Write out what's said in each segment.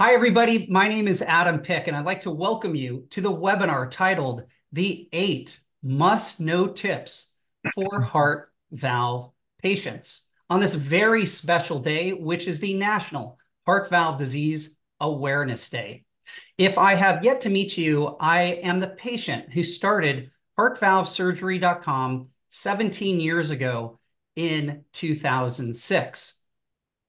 Hi, everybody. My name is Adam Pick, and I'd like to welcome you to the webinar titled The Eight Must Know Tips for Heart Valve Patients on this very special day, which is the National Heart Valve Disease Awareness Day. If I have yet to meet you, I am the patient who started heartvalvesurgery.com 17 years ago in 2006.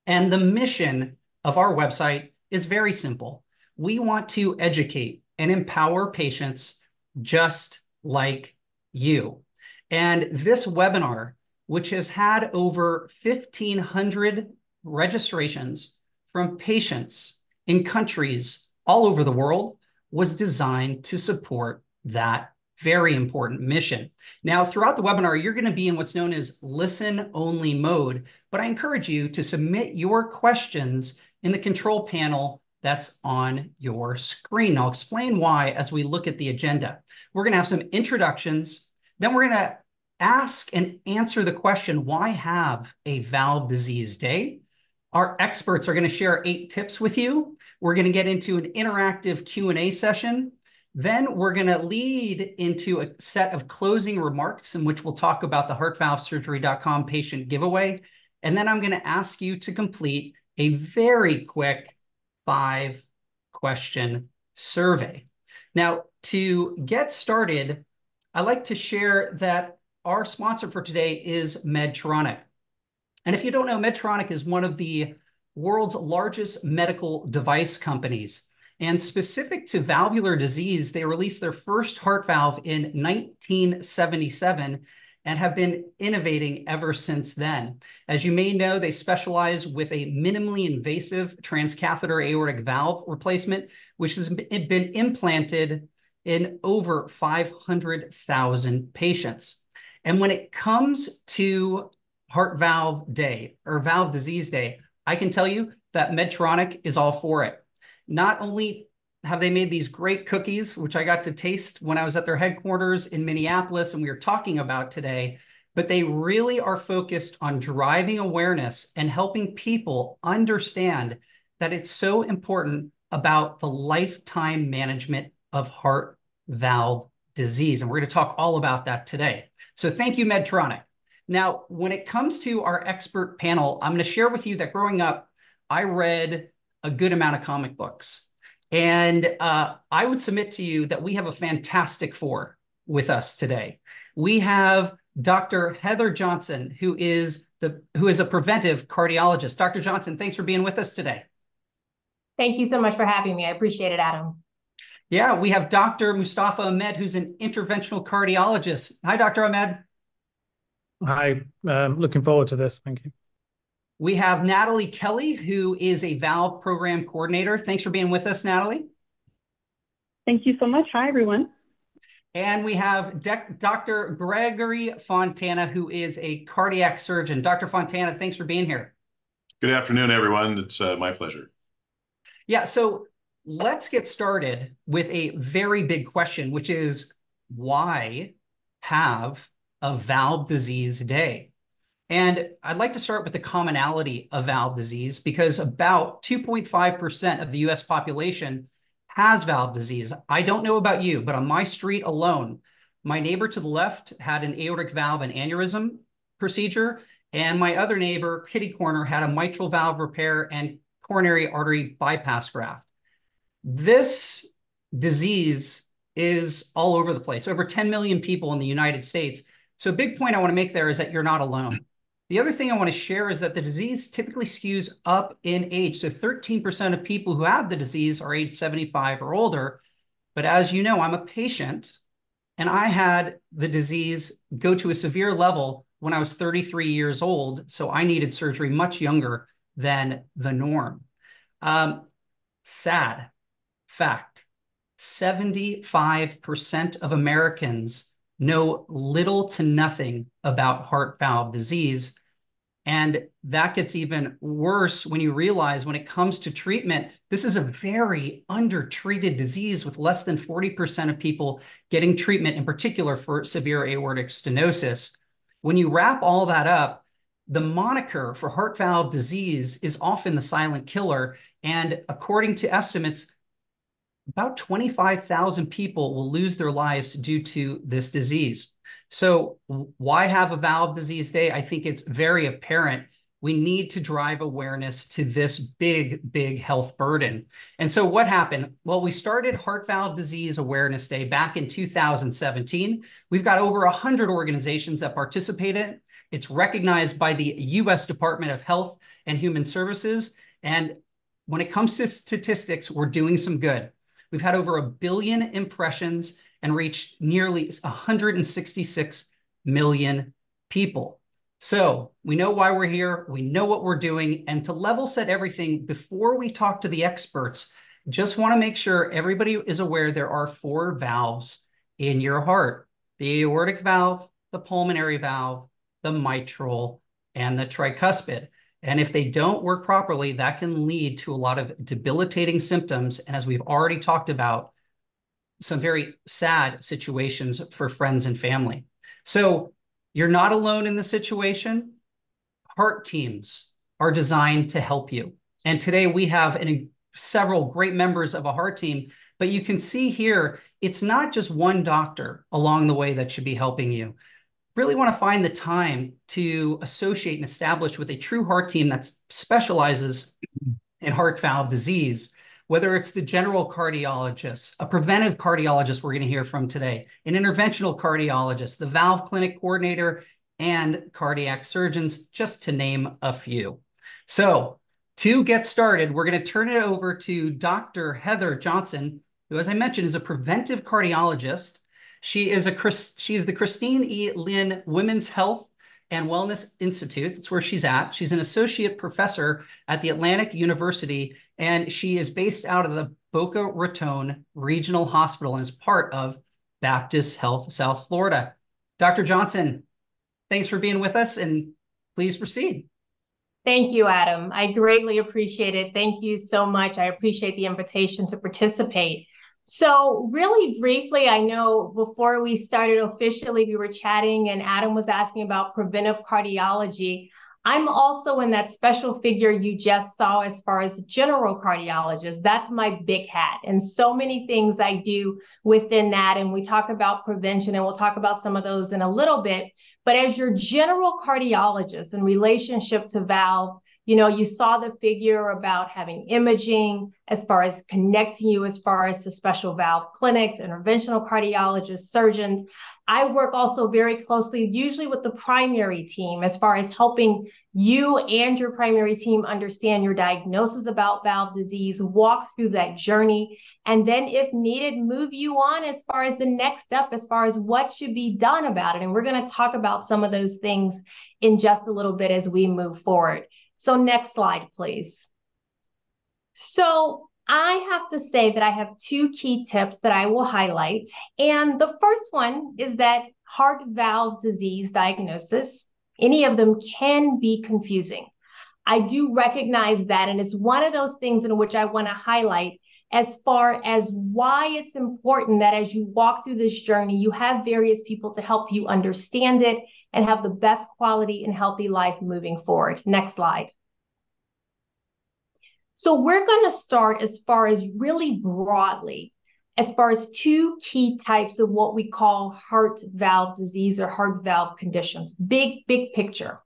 And the mission of our website is very simple. We want to educate and empower patients just like you. And this webinar, which has had over 1,500 registrations from patients in countries all over the world, was designed to support that very important mission. Now, throughout the webinar, you're going to be in what's known as listen only mode, but I encourage you to submit your questions in the control panel that's on your screen. I'll explain why as we look at the agenda. We're going to have some introductions. Then we're going to ask and answer the question, why have a valve disease day? Our experts are going to share eight tips with you. We're going to get into an interactive Q&A session. Then we're going to lead into a set of closing remarks in which we'll talk about the heartvalvesurgery.com patient giveaway. And then I'm going to ask you to complete a very quick five question survey. Now, to get started, I'd like to share that our sponsor for today is Medtronic. And if you don't know, Medtronic is one of the world's largest medical device companies. And specific to valvular disease, they released their first heart valve in 1977 and have been innovating ever since then. As you may know, they specialize with a minimally invasive transcatheter aortic valve replacement, which has been implanted in over 500,000 patients. And when it comes to Heart Valve Day or Valve Disease Day, I can tell you that Medtronic is all for it. Not only have they made these great cookies, which I got to taste when I was at their headquarters in Minneapolis and we were talking about today, but they really are focused on driving awareness and helping people understand that it's so important about the lifetime management of heart valve disease. And we're going to talk all about that today. So thank you, Medtronic. Now, when it comes to our expert panel, I'm going to share with you that growing up, I read a good amount of comic books. And uh, I would submit to you that we have a fantastic four with us today. We have Dr. Heather Johnson, who is the who is a preventive cardiologist. Dr. Johnson, thanks for being with us today. Thank you so much for having me. I appreciate it, Adam. Yeah, we have Dr. Mustafa Ahmed, who's an interventional cardiologist. Hi, Dr. Ahmed. Hi, um, looking forward to this. Thank you. We have Natalie Kelley, who is a valve program coordinator. Thanks for being with us, Natalie. Thank you so much. Hi, everyone. And we have Dr. Gregory Fontana, who is a cardiac surgeon. Dr. Fontana, thanks for being here. Good afternoon, everyone. It's uh, my pleasure. Yeah, so let's get started with a very big question, which is why have a valve disease day? And I'd like to start with the commonality of valve disease because about 2.5% of the US population has valve disease. I don't know about you, but on my street alone, my neighbor to the left had an aortic valve and aneurysm procedure, and my other neighbor, kitty corner, had a mitral valve repair and coronary artery bypass graft. This disease is all over the place, over 10 million people in the United States. So a big point I want to make there is that you're not alone. The other thing I want to share is that the disease typically skews up in age. So 13% of people who have the disease are age 75 or older. But as you know, I'm a patient and I had the disease go to a severe level when I was 33 years old. So I needed surgery much younger than the norm. Um, sad fact 75% of Americans know little to nothing about heart valve disease. And that gets even worse when you realize when it comes to treatment, this is a very undertreated disease with less than 40% of people getting treatment, in particular for severe aortic stenosis. When you wrap all that up, the moniker for heart valve disease is often the silent killer. And according to estimates, about 25,000 people will lose their lives due to this disease. So, why have a valve disease day? I think it's very apparent. We need to drive awareness to this big, big health burden. And so, what happened? Well, we started Heart Valve Disease Awareness Day back in 2017. We've got over 100 organizations that participated. It's recognized by the US Department of Health and Human Services. And when it comes to statistics, we're doing some good. We've had over a billion impressions and reached nearly 166 million people. So we know why we're here. We know what we're doing. And to level set everything before we talk to the experts, just want to make sure everybody is aware there are four valves in your heart the aortic valve, the pulmonary valve, the mitral, and the tricuspid. And if they don't work properly, that can lead to a lot of debilitating symptoms. And as we've already talked about, some very sad situations for friends and family. So you're not alone in the situation. Heart teams are designed to help you. And today we have an, several great members of a heart team. But you can see here, it's not just one doctor along the way that should be helping you really want to find the time to associate and establish with a true heart team that specializes in heart valve disease, whether it's the general cardiologist, a preventive cardiologist we're going to hear from today, an interventional cardiologist, the valve clinic coordinator, and cardiac surgeons, just to name a few. So, to get started, we're going to turn it over to Dr. Heather Johnson, who, as I mentioned, is a preventive cardiologist she is a she is the Christine E. Lynn Women's Health and Wellness Institute. That's where she's at. She's an associate professor at the Atlantic University, and she is based out of the Boca Raton Regional Hospital and is part of Baptist Health South Florida. Dr. Johnson, thanks for being with us, and please proceed. Thank you, Adam. I greatly appreciate it. Thank you so much. I appreciate the invitation to participate. So, really briefly, I know before we started officially, we were chatting and Adam was asking about preventive cardiology. I'm also in that special figure you just saw as far as general cardiologist. That's my big hat. And so many things I do within that. And we talk about prevention and we'll talk about some of those in a little bit. But as your general cardiologist in relationship to valve, you know, you saw the figure about having imaging as far as connecting you as far as the special valve clinics, interventional cardiologists, surgeons. I work also very closely, usually with the primary team, as far as helping you and your primary team understand your diagnosis about valve disease, walk through that journey, and then, if needed, move you on as far as the next step, as far as what should be done about it. And we're going to talk about some of those things in just a little bit as we move forward. So, next slide, please. So, I have to say that I have two key tips that I will highlight. And the first one is that heart valve disease diagnosis, any of them can be confusing. I do recognize that. And it's one of those things in which I want to highlight as far as why it's important that as you walk through this journey, you have various people to help you understand it and have the best quality and healthy life moving forward. Next slide. So we're going to start as far as really broadly, as far as two key types of what we call heart valve disease or heart valve conditions. Big, big picture.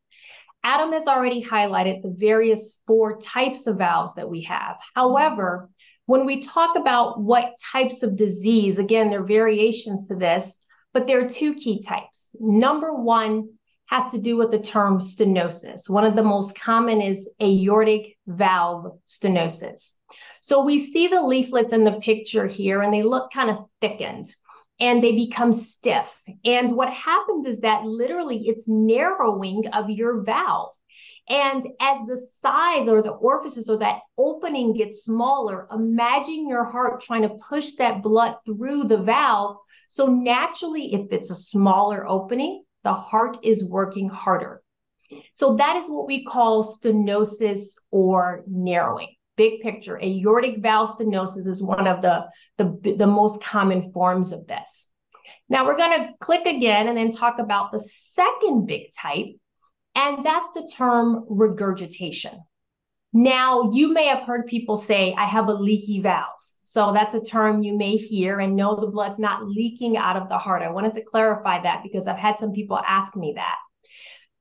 Adam has already highlighted the various four types of valves that we have. However, when we talk about what types of disease, again, there are variations to this, but there are two key types. Number one has to do with the term stenosis. One of the most common is aortic valve stenosis. So we see the leaflets in the picture here, and they look kind of thickened and they become stiff. And what happens is that literally it's narrowing of your valve. And as the size or the orifices or that opening gets smaller, imagine your heart trying to push that blood through the valve. So naturally, if it's a smaller opening, the heart is working harder. So that is what we call stenosis or narrowing. Big picture, aortic valve stenosis is one of the, the, the most common forms of this. Now we're going to click again and then talk about the second big type, And that's the term regurgitation. Now, you may have heard people say, I have a leaky valve. So that's a term you may hear and know the blood's not leaking out of the heart. I wanted to clarify that because I've had some people ask me that.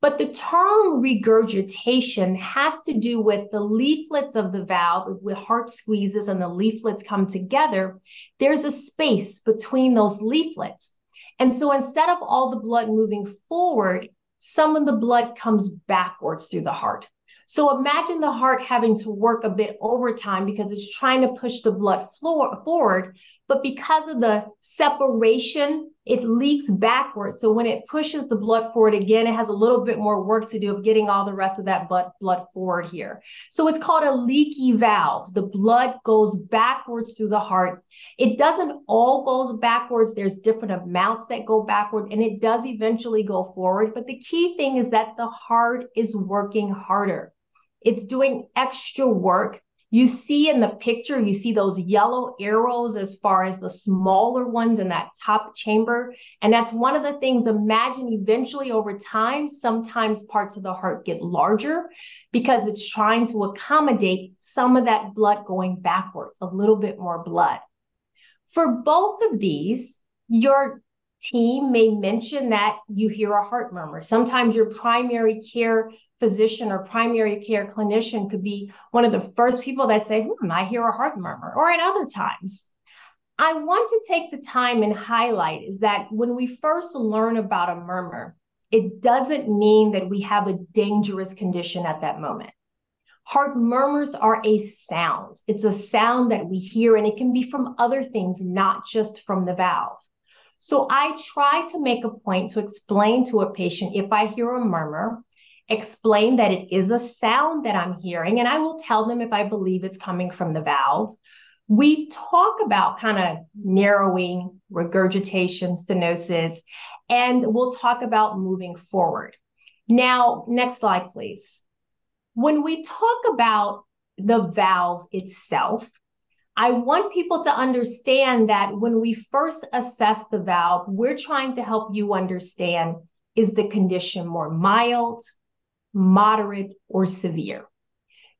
But the term regurgitation has to do with the leaflets of the valve, with heart squeezes and the leaflets come together. There's a space between those leaflets. And so instead of all the blood moving forward, some of the blood comes backwards through the heart. So imagine the heart having to work a bit overtime because it's trying to push the blood floor forward, but because of the separation, it leaks backwards. So when it pushes the blood forward again, it has a little bit more work to do of getting all the rest of that blood, blood forward here. So it's called a leaky valve. The blood goes backwards through the heart. It doesn't all goes backwards. There's different amounts that go backward and it does eventually go forward. But the key thing is that the heart is working harder. It's doing extra work. You see in the picture, you see those yellow arrows as far as the smaller ones in that top chamber. And that's one of the things. Imagine eventually over time, sometimes parts of the heart get larger because it's trying to accommodate some of that blood going backwards, a little bit more blood. For both of these, your team may mention that you hear a heart murmur. Sometimes your primary care physician or primary care clinician could be one of the first people that say, hmm, I hear a heart murmur, or at other times. I want to take the time and highlight is that when we first learn about a murmur, it doesn't mean that we have a dangerous condition at that moment. Heart murmurs are a sound. It's a sound that we hear, and it can be from other things, not just from the valve. So I try to make a point to explain to a patient if I hear a murmur, explain that it is a sound that I'm hearing, and I will tell them if I believe it's coming from the valve. We talk about kind of narrowing, regurgitation, stenosis, and we'll talk about moving forward. Now, next slide, please. When we talk about the valve itself, I want people to understand that when we first assess the valve, we're trying to help you understand is the condition more mild, moderate, or severe.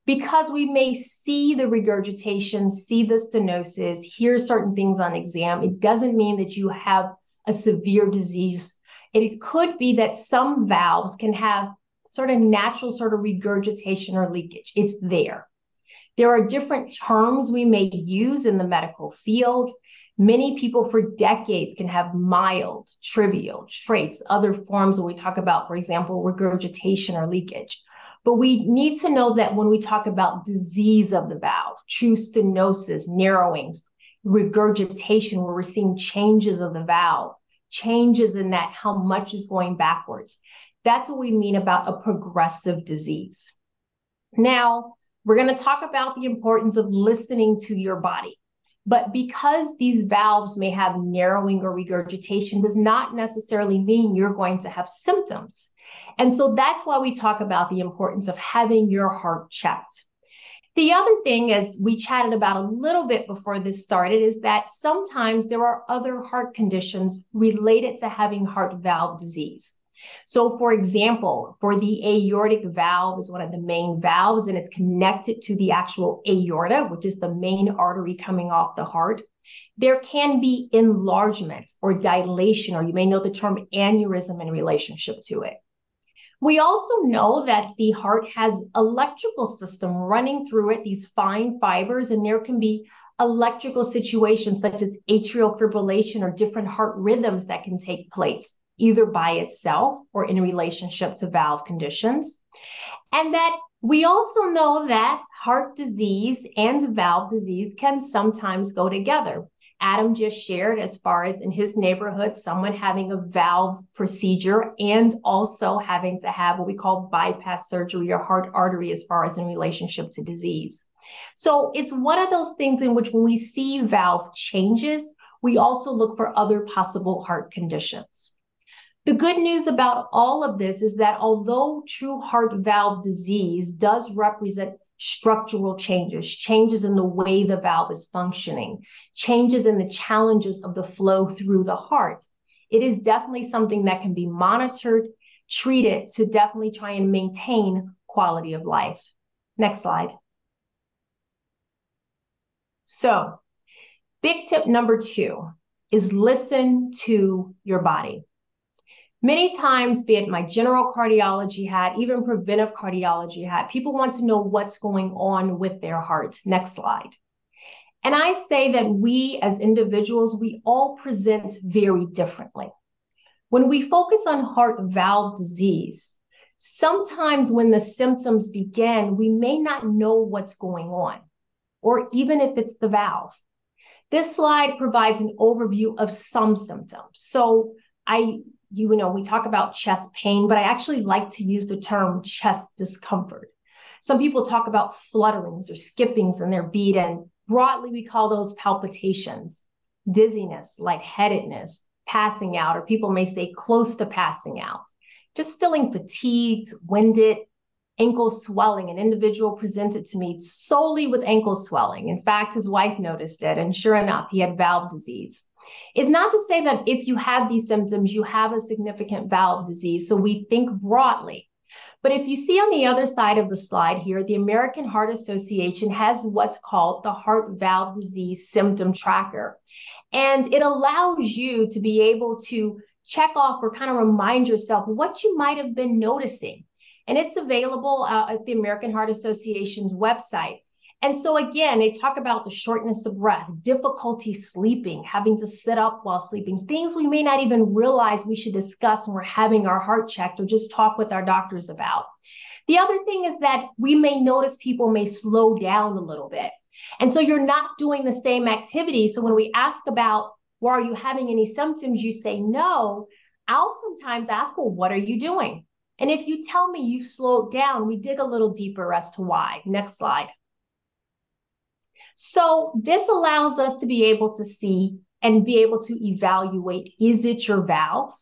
Because we may see the regurgitation, see the stenosis, hear certain things on exam, it doesn't mean that you have a severe disease. It could be that some valves can have sort of natural sort of regurgitation or leakage. It's there. There are different terms we may use in the medical field. Many people for decades can have mild, trivial, trace, other forms when we talk about, for example, regurgitation or leakage. But we need to know that when we talk about disease of the valve, true stenosis, narrowing, regurgitation, where we're seeing changes of the valve, changes in that how much is going backwards. That's what we mean about a progressive disease. Now, we're going to talk about the importance of listening to your body. But because these valves may have narrowing or regurgitation, does not necessarily mean you're going to have symptoms. And so that's why we talk about the importance of having your heart checked. The other thing, as we chatted about a little bit before this started, is that sometimes there are other heart conditions related to having heart valve disease. So, for example, for the aortic valve is one of the main valves, and it's connected to the actual aorta, which is the main artery coming off the heart. There can be enlargement or dilation, or you may know the term aneurysm in relationship to it. We also know that the heart has electrical system running through it, these fine fibers, and there can be electrical situations such as atrial fibrillation or different heart rhythms that can take place either by itself or in relationship to valve conditions. And that we also know that heart disease and valve disease can sometimes go together. Adam just shared, as far as in his neighborhood, someone having a valve procedure and also having to have what we call bypass surgery or heart artery, as far as in relationship to disease. So it's one of those things in which when we see valve changes, we also look for other possible heart conditions. The good news about all of this is that although true heart valve disease does represent structural changes, changes in the way the valve is functioning, changes in the challenges of the flow through the heart, it is definitely something that can be monitored, treat it to definitely try and maintain quality of life. Next slide. So, big tip number two is listen to your body. Many times, be it my general cardiology hat, even preventive cardiology hat, people want to know what's going on with their heart. Next slide. And I say that we as individuals, we all present very differently. When we focus on heart valve disease, sometimes when the symptoms begin, we may not know what's going on, or even if it's the valve. This slide provides an overview of some symptoms. So I, you know, we talk about chest pain, but I actually like to use the term chest discomfort. Some people talk about flutterings or skippings in their beat, and broadly we call those palpitations, dizziness, lightheadedness, passing out, or people may say close to passing out. Just feeling fatigued, winded, ankle swelling. An individual presented to me solely with ankle swelling. In fact, his wife noticed it, and sure enough, he had valve disease. It's not to say that if you have these symptoms, you have a significant valve disease. So we think broadly. But if you see on the other side of the slide here, the American Heart Association has what's called the Heart Valve Disease Symptom Tracker. And it allows you to be able to check off or kind of remind yourself what you might have been noticing and it's available uh, at the American Heart Association's website. And so, again, they talk about the shortness of breath, difficulty sleeping, having to sit up while sleeping, things we may not even realize we should discuss when we're having our heart checked or just talk with our doctors about. The other thing is that we may notice people may slow down a little bit. And so you're not doing the same activity. So when we ask about, well, are you having any symptoms? You say no. I'll sometimes ask, well, what are you doing? And if you tell me you've slowed down, we dig a little deeper as to why. Next slide. So this allows us to be able to see and be able to evaluate, is it your valve?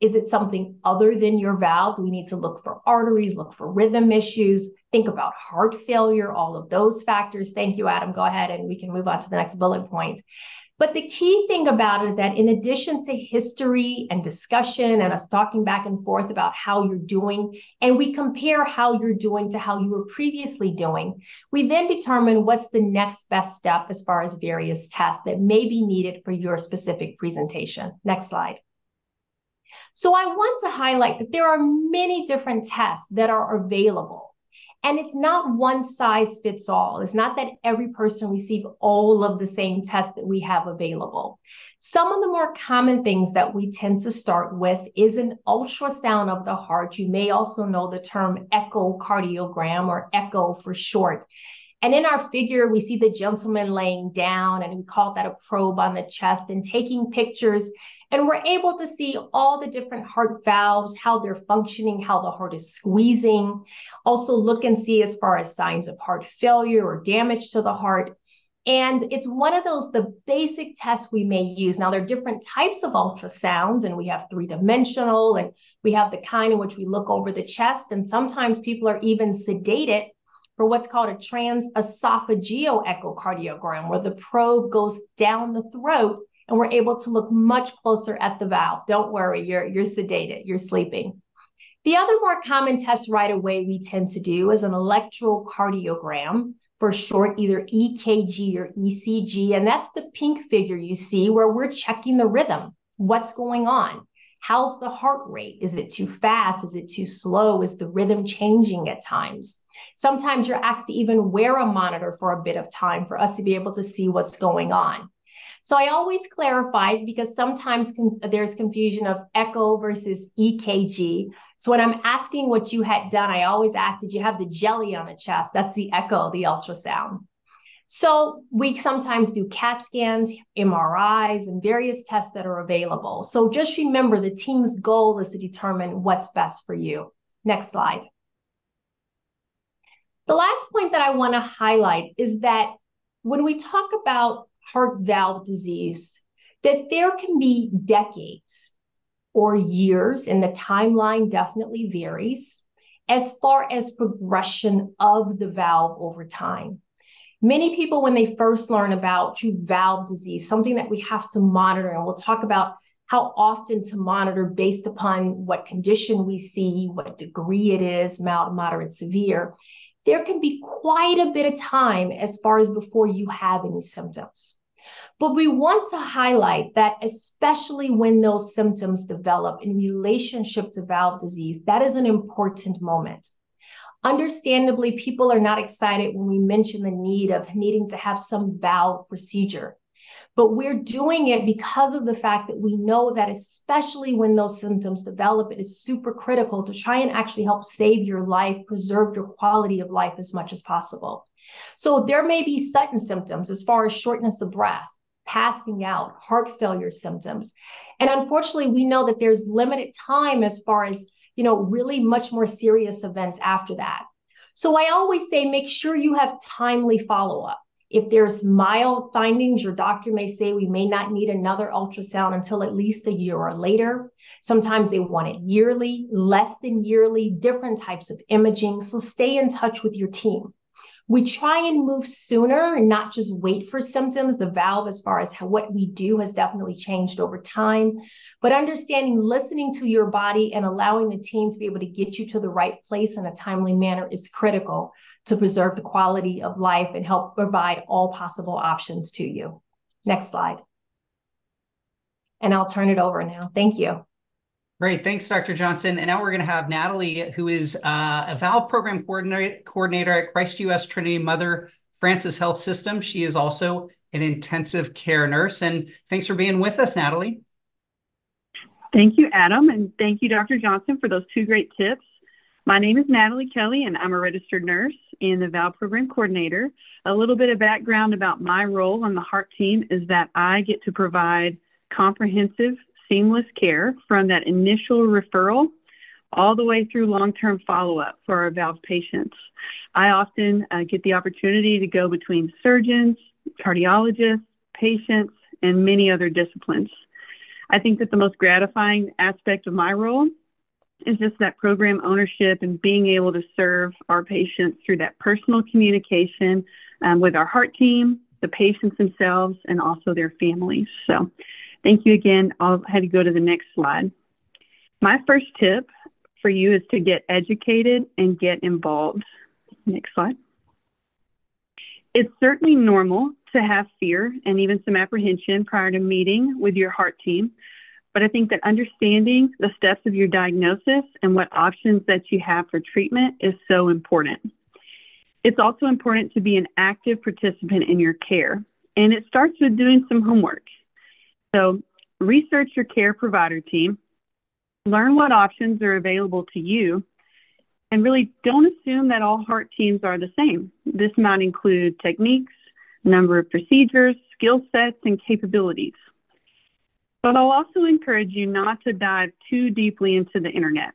Is it something other than your valve? Do we need to look for arteries, look for rhythm issues, think about heart failure, all of those factors? Thank you, Adam. Go ahead and we can move on to the next bullet point. But the key thing about it is that in addition to history and discussion and us talking back and forth about how you're doing, and we compare how you're doing to how you were previously doing, we then determine what's the next best step as far as various tests that may be needed for your specific presentation. Next slide. So I want to highlight that there are many different tests that are available and it's not one size fits all. It's not that every person receive all of the same tests that we have available. Some of the more common things that we tend to start with is an ultrasound of the heart. You may also know the term echocardiogram or echo for short. And in our figure, we see the gentleman laying down, and we call that a probe on the chest and taking pictures. And we're able to see all the different heart valves, how they're functioning, how the heart is squeezing. Also, look and see as far as signs of heart failure or damage to the heart. And it's one of those, the basic tests we may use. Now, there are different types of ultrasounds, and we have three dimensional, and we have the kind in which we look over the chest. And sometimes people are even sedated for what's called a transesophageal echocardiogram, where the probe goes down the throat and we're able to look much closer at the valve. Don't worry, you're, you're sedated, you're sleeping. The other more common test right away we tend to do is an electrocardiogram, for short, either EKG or ECG. And that's the pink figure you see where we're checking the rhythm. What's going on? How's the heart rate? Is it too fast? Is it too slow? Is the rhythm changing at times? Sometimes you're asked to even wear a monitor for a bit of time for us to be able to see what's going on. So I always clarify because sometimes con- there's confusion of echo versus EKG. So when I'm asking what you had done, I always ask, did you have the jelly on the chest? That's the echo, the ultrasound. So we sometimes do CAT scans, MRIs, and various tests that are available. So just remember the team's goal is to determine what's best for you. Next slide. The last point that I want to highlight is that when we talk about heart valve disease, that there can be decades or years, and the timeline definitely varies as far as progression of the valve over time. Many people, when they first learn about true valve disease, something that we have to monitor, and we'll talk about how often to monitor based upon what condition we see, what degree it is, mild, moderate, severe, there can be quite a bit of time as far as before you have any symptoms. But we want to highlight that, especially when those symptoms develop in relationship to valve disease, that is an important moment. Understandably, people are not excited when we mention the need of needing to have some valve procedure. But we're doing it because of the fact that we know that, especially when those symptoms develop, it is super critical to try and actually help save your life, preserve your quality of life as much as possible. So there may be sudden symptoms as far as shortness of breath, passing out, heart failure symptoms. And unfortunately, we know that there's limited time as far as, you know, really much more serious events after that. So I always say make sure you have timely follow up. If there's mild findings, your doctor may say we may not need another ultrasound until at least a year or later. Sometimes they want it yearly, less than yearly, different types of imaging. So stay in touch with your team. We try and move sooner and not just wait for symptoms. The valve, as far as how, what we do, has definitely changed over time. But understanding, listening to your body and allowing the team to be able to get you to the right place in a timely manner is critical to preserve the quality of life and help provide all possible options to you. Next slide. And I'll turn it over now. Thank you. Great. Thanks, Dr. Johnson. And now we're going to have Natalie, who is uh, a valve program coordinator, at Christ U.S. Trinity Mother Francis Health System. She is also an intensive care nurse. And thanks for being with us, Natalie. Thank you, Adam. And thank you, Dr. Johnson, for those two great tips. My name is Natalie Kelley, and I'm a registered nurse and the valve program coordinator. A little bit of background about my role on the heart team is that I get to provide comprehensive, seamless care from that initial referral all the way through long term follow up for our valve patients. I often uh, get the opportunity to go between surgeons, cardiologists, patients, and many other disciplines. I think that the most gratifying aspect of my role is just that program ownership and being able to serve our patients through that personal communication um, with our heart team, the patients themselves, and also their families. So, thank you again. I'll have you go to the next slide. My first tip for you is to get educated and get involved. Next slide. It's certainly normal to have fear and even some apprehension prior to meeting with your heart team. But I think that understanding the steps of your diagnosis and what options that you have for treatment is so important. It's also important to be an active participant in your care, and it starts with doing some homework. So, research your care provider team, learn what options are available to you, and really don't assume that all heart teams are the same. This might include techniques, number of procedures, skill sets, and capabilities. But I'll also encourage you not to dive too deeply into the internet.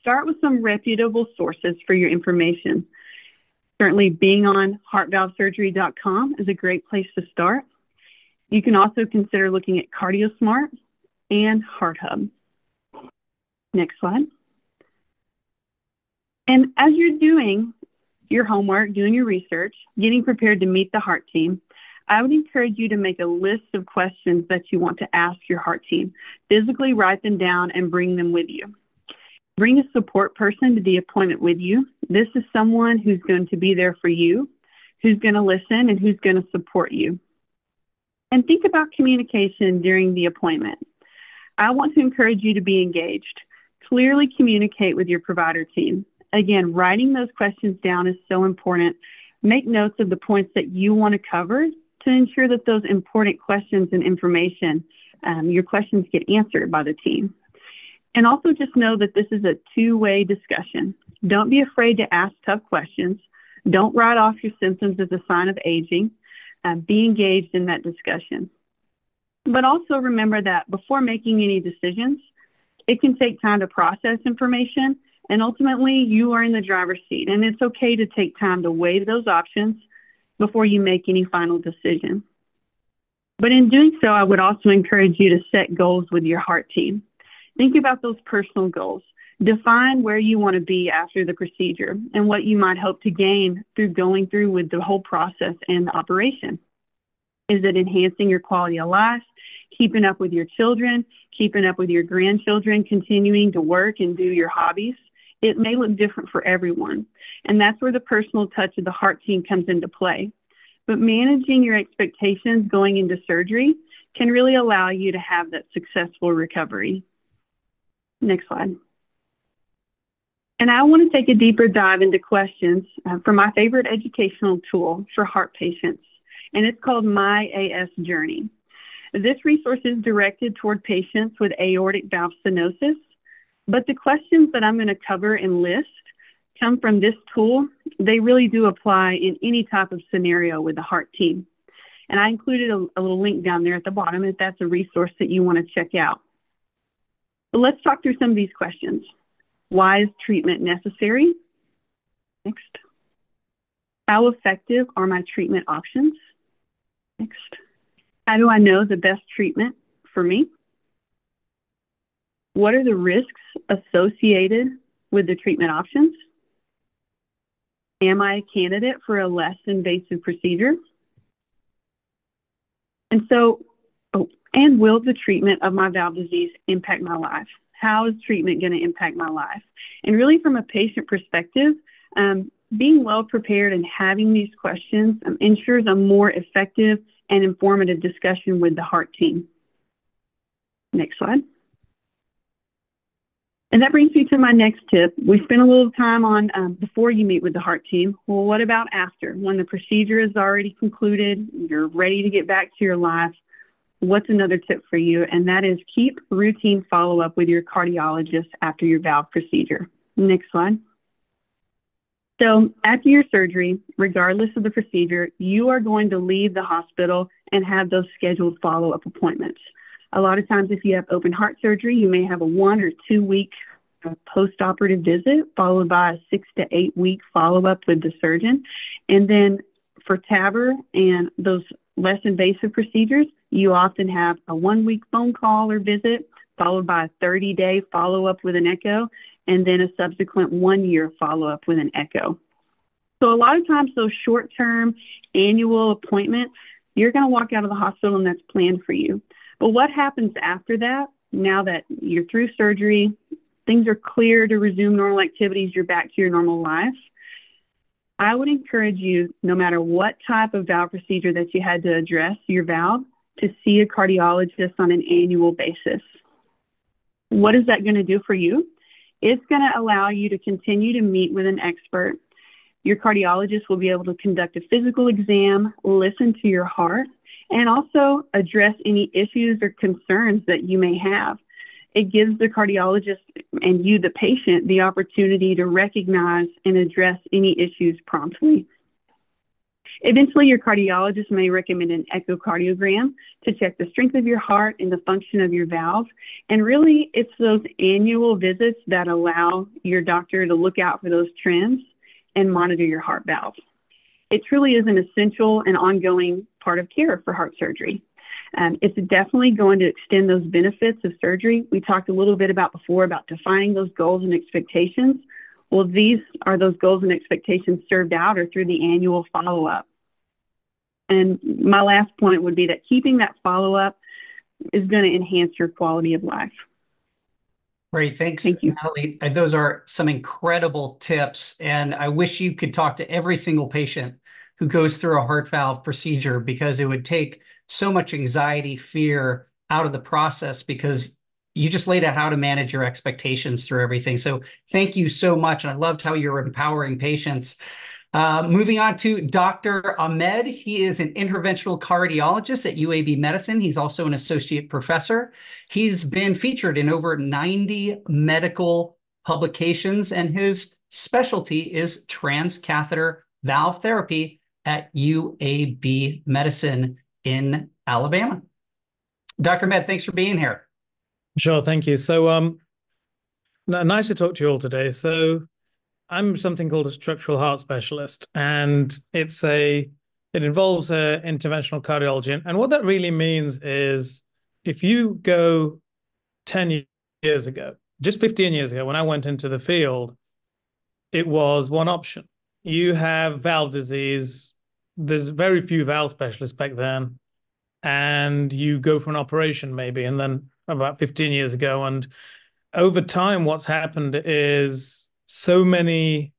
Start with some reputable sources for your information. Certainly, being on heartvalvesurgery.com is a great place to start. You can also consider looking at CardioSmart and HeartHub. Next slide. And as you're doing your homework, doing your research, getting prepared to meet the heart team, I would encourage you to make a list of questions that you want to ask your heart team. Physically write them down and bring them with you. Bring a support person to the appointment with you. This is someone who's going to be there for you, who's going to listen, and who's going to support you. And think about communication during the appointment. I want to encourage you to be engaged. Clearly communicate with your provider team. Again, writing those questions down is so important. Make notes of the points that you want to cover to ensure that those important questions and information, um, your questions get answered by the team. And also just know that this is a two-way discussion. Don't be afraid to ask tough questions. Don't write off your symptoms as a sign of aging. Um, be engaged in that discussion. But also remember that before making any decisions, it can take time to process information, and ultimately you are in the driver's seat. And it's okay to take time to weigh those options before you make any final decision. But in doing so, I would also encourage you to set goals with your heart team. Think about those personal goals. Define where you want to be after the procedure and what you might hope to gain through going through with the whole process and the operation. Is it enhancing your quality of life, keeping up with your children, keeping up with your grandchildren, continuing to work and do your hobbies. It may look different for everyone. And that's where the personal touch of the heart team comes into play. But managing your expectations going into surgery can really allow you to have that successful recovery. Next slide. And I want to take a deeper dive into questions uh, from my favorite educational tool for heart patients, and it's called My AS Journey. This resource is directed toward patients with aortic valve stenosis, but the questions that I'm going to cover and list come from this tool. They really do apply in any type of scenario with the heart team. And I included a, a little link down there at the bottom if that's a resource that you want to check out. But let's talk through some of these questions. Why is treatment necessary? Next. How effective are my treatment options? Next. How do I know the best treatment for me? What are the risks associated with the treatment options? Am I a candidate for a less invasive procedure? And so, oh, and will the treatment of my valve disease impact my life? How is treatment going to impact my life? And really, from a patient perspective, um, being well prepared and having these questions um, ensures a more effective and informative discussion with the heart team. Next slide. And that brings me to my next tip. We spent a little time on um, before you meet with the heart team. Well, what about after? When the procedure is already concluded, you're ready to get back to your life. What's another tip for you? And that is keep routine follow up with your cardiologist after your valve procedure. Next slide. So, after your surgery, regardless of the procedure, you are going to leave the hospital and have those scheduled follow up appointments. A lot of times, if you have open heart surgery, you may have a one or two week post operative visit, followed by a six to eight week follow up with the surgeon. And then for TAVR and those less invasive procedures, you often have a one week phone call or visit, followed by a 30 day follow up with an echo, and then a subsequent one year follow up with an echo. So, a lot of times, those short term annual appointments, you're going to walk out of the hospital and that's planned for you. But what happens after that, now that you're through surgery, things are clear to resume normal activities, you're back to your normal life? I would encourage you, no matter what type of valve procedure that you had to address your valve, to see a cardiologist on an annual basis. What is that going to do for you? It's going to allow you to continue to meet with an expert. Your cardiologist will be able to conduct a physical exam, listen to your heart, and also address any issues or concerns that you may have. It gives the cardiologist and you, the patient, the opportunity to recognize and address any issues promptly. Eventually, your cardiologist may recommend an echocardiogram to check the strength of your heart and the function of your valves. And really, it's those annual visits that allow your doctor to look out for those trends and monitor your heart valve. It truly is an essential and ongoing part of care for heart surgery. Um, it's definitely going to extend those benefits of surgery. We talked a little bit about before about defining those goals and expectations. Well, these are those goals and expectations served out or through the annual follow up. And my last point would be that keeping that follow up is going to enhance your quality of life. Great. Thanks, Thank you. Natalie. Uh, those are some incredible tips. And I wish you could talk to every single patient who goes through a heart valve procedure because it would take so much anxiety, fear out of the process because you just laid out how to manage your expectations through everything. So thank you so much. And I loved how you're empowering patients. Uh, moving on to Dr. Ahmed. He is an interventional cardiologist at UAB Medicine. He's also an associate professor. He's been featured in over 90 medical publications, and his specialty is transcatheter valve therapy at UAB Medicine in Alabama. Dr. Ahmed, thanks for being here. Sure, thank you. So, um, nice to talk to you all today. So, I'm something called a structural heart specialist, and it's a it involves uh, interventional cardiology. And what that really means is if you go 10 years ago, just 15 years ago, when I went into the field, it was one option. You have valve disease, there's very few valve specialists back then. and you go for an operation maybe, and then about 15 years ago. And over time, what's happened is so many,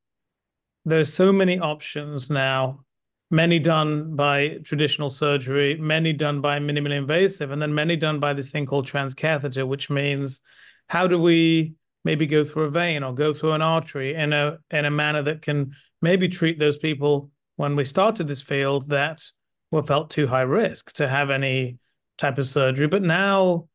there's so many options now, many done by traditional surgery, many done by minimally invasive, and then many done by this thing called transcatheter, which means how do we maybe go through a vein or go through an artery in a in a manner that can maybe treat those people when we started this field that were felt too high risk to have any type of surgery. But now,